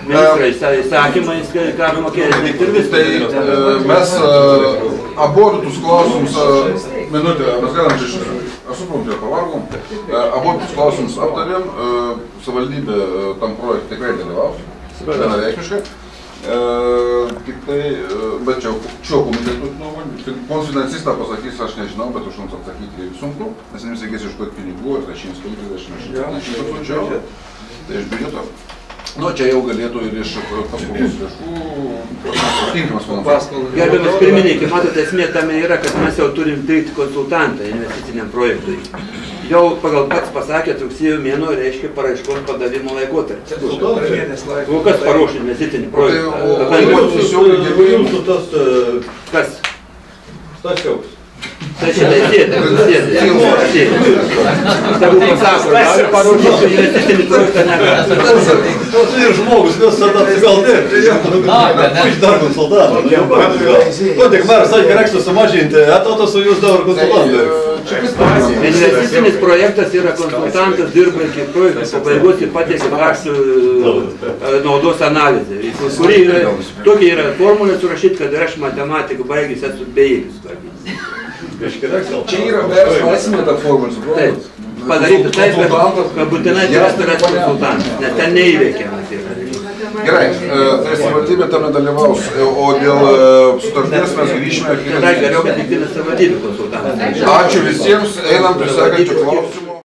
E: ministrai įsa- įsakymais, ką- ką mokės ir viskas.
A: Tai e, mes e, abortus klausimus, e, minutę, mes galim čia, iš- aš suprantu, jau pavargom, abortus klausimus aptarėm, savivaldybė e, tam projekte tikrai dalyvaus, vienareikšmiškai. E, Tik tai, e, bet čia šio komitetų nuomonė, pons finansistą pasakys, aš nežinau, bet už mums atsakyti sunku, nes jiems reikės išduoti pinigų, ar tai 150 tūkstančių, tai iš biudžeto. Nu, čia jau galėtų ir iš paskolos lėšų, tinkamas finansavimas.
E: Gerbiamas pirmininkai, matote, esmė tame yra, kad mes jau turim pirkti konsultantą investiciniam projektui. Jau pagal pats pasakė, rugsėjo mėnuo reiškia paraiškos padavimo laikotarpį. O kas paruoš investicinį projektą?
A: o-
E: Dabar
A: o-
E: jūs-
A: tiesiog gebėjimų-
F: Jūsų tas, e,
E: Kas?
F: Stasiaus.
E: Tai šitai sėdė, sėdė, sėdė. Tegu pasako, gali paruošti investicinį projektą, negali.
F: Tas ir žmogus, kas tada gal dirbti. Iš dar konsultantą. Ko tik meras sakė, reiks sumažinti etatą su jūs dabar konsultantai.
A: Čia kaip pavyzdys.
E: Investicinis projektas yra konsultantas dirba iki projekto pabaigos ir pateikia kaštų e, naudos analizę. Kuri yra, tokia yra formulė surašyti, kad ir aš matematiką baigęs esu bejėgis.
A: Čia yra verslo esmė ta formulė, suprantat?
E: Padaryti taip, kad, kad būtinai atsirastų rasti konsultantas, nes ten neįveikiamas yra.
A: Gerai, e, tai savivaldybė tame dalyvaus, o dėl e, sutarties mes grįšime.
E: Tada geriau, kad kiekvienas savivaldybė konsultantas.
A: Ačiū visiems, einam prie sekančio klausimo.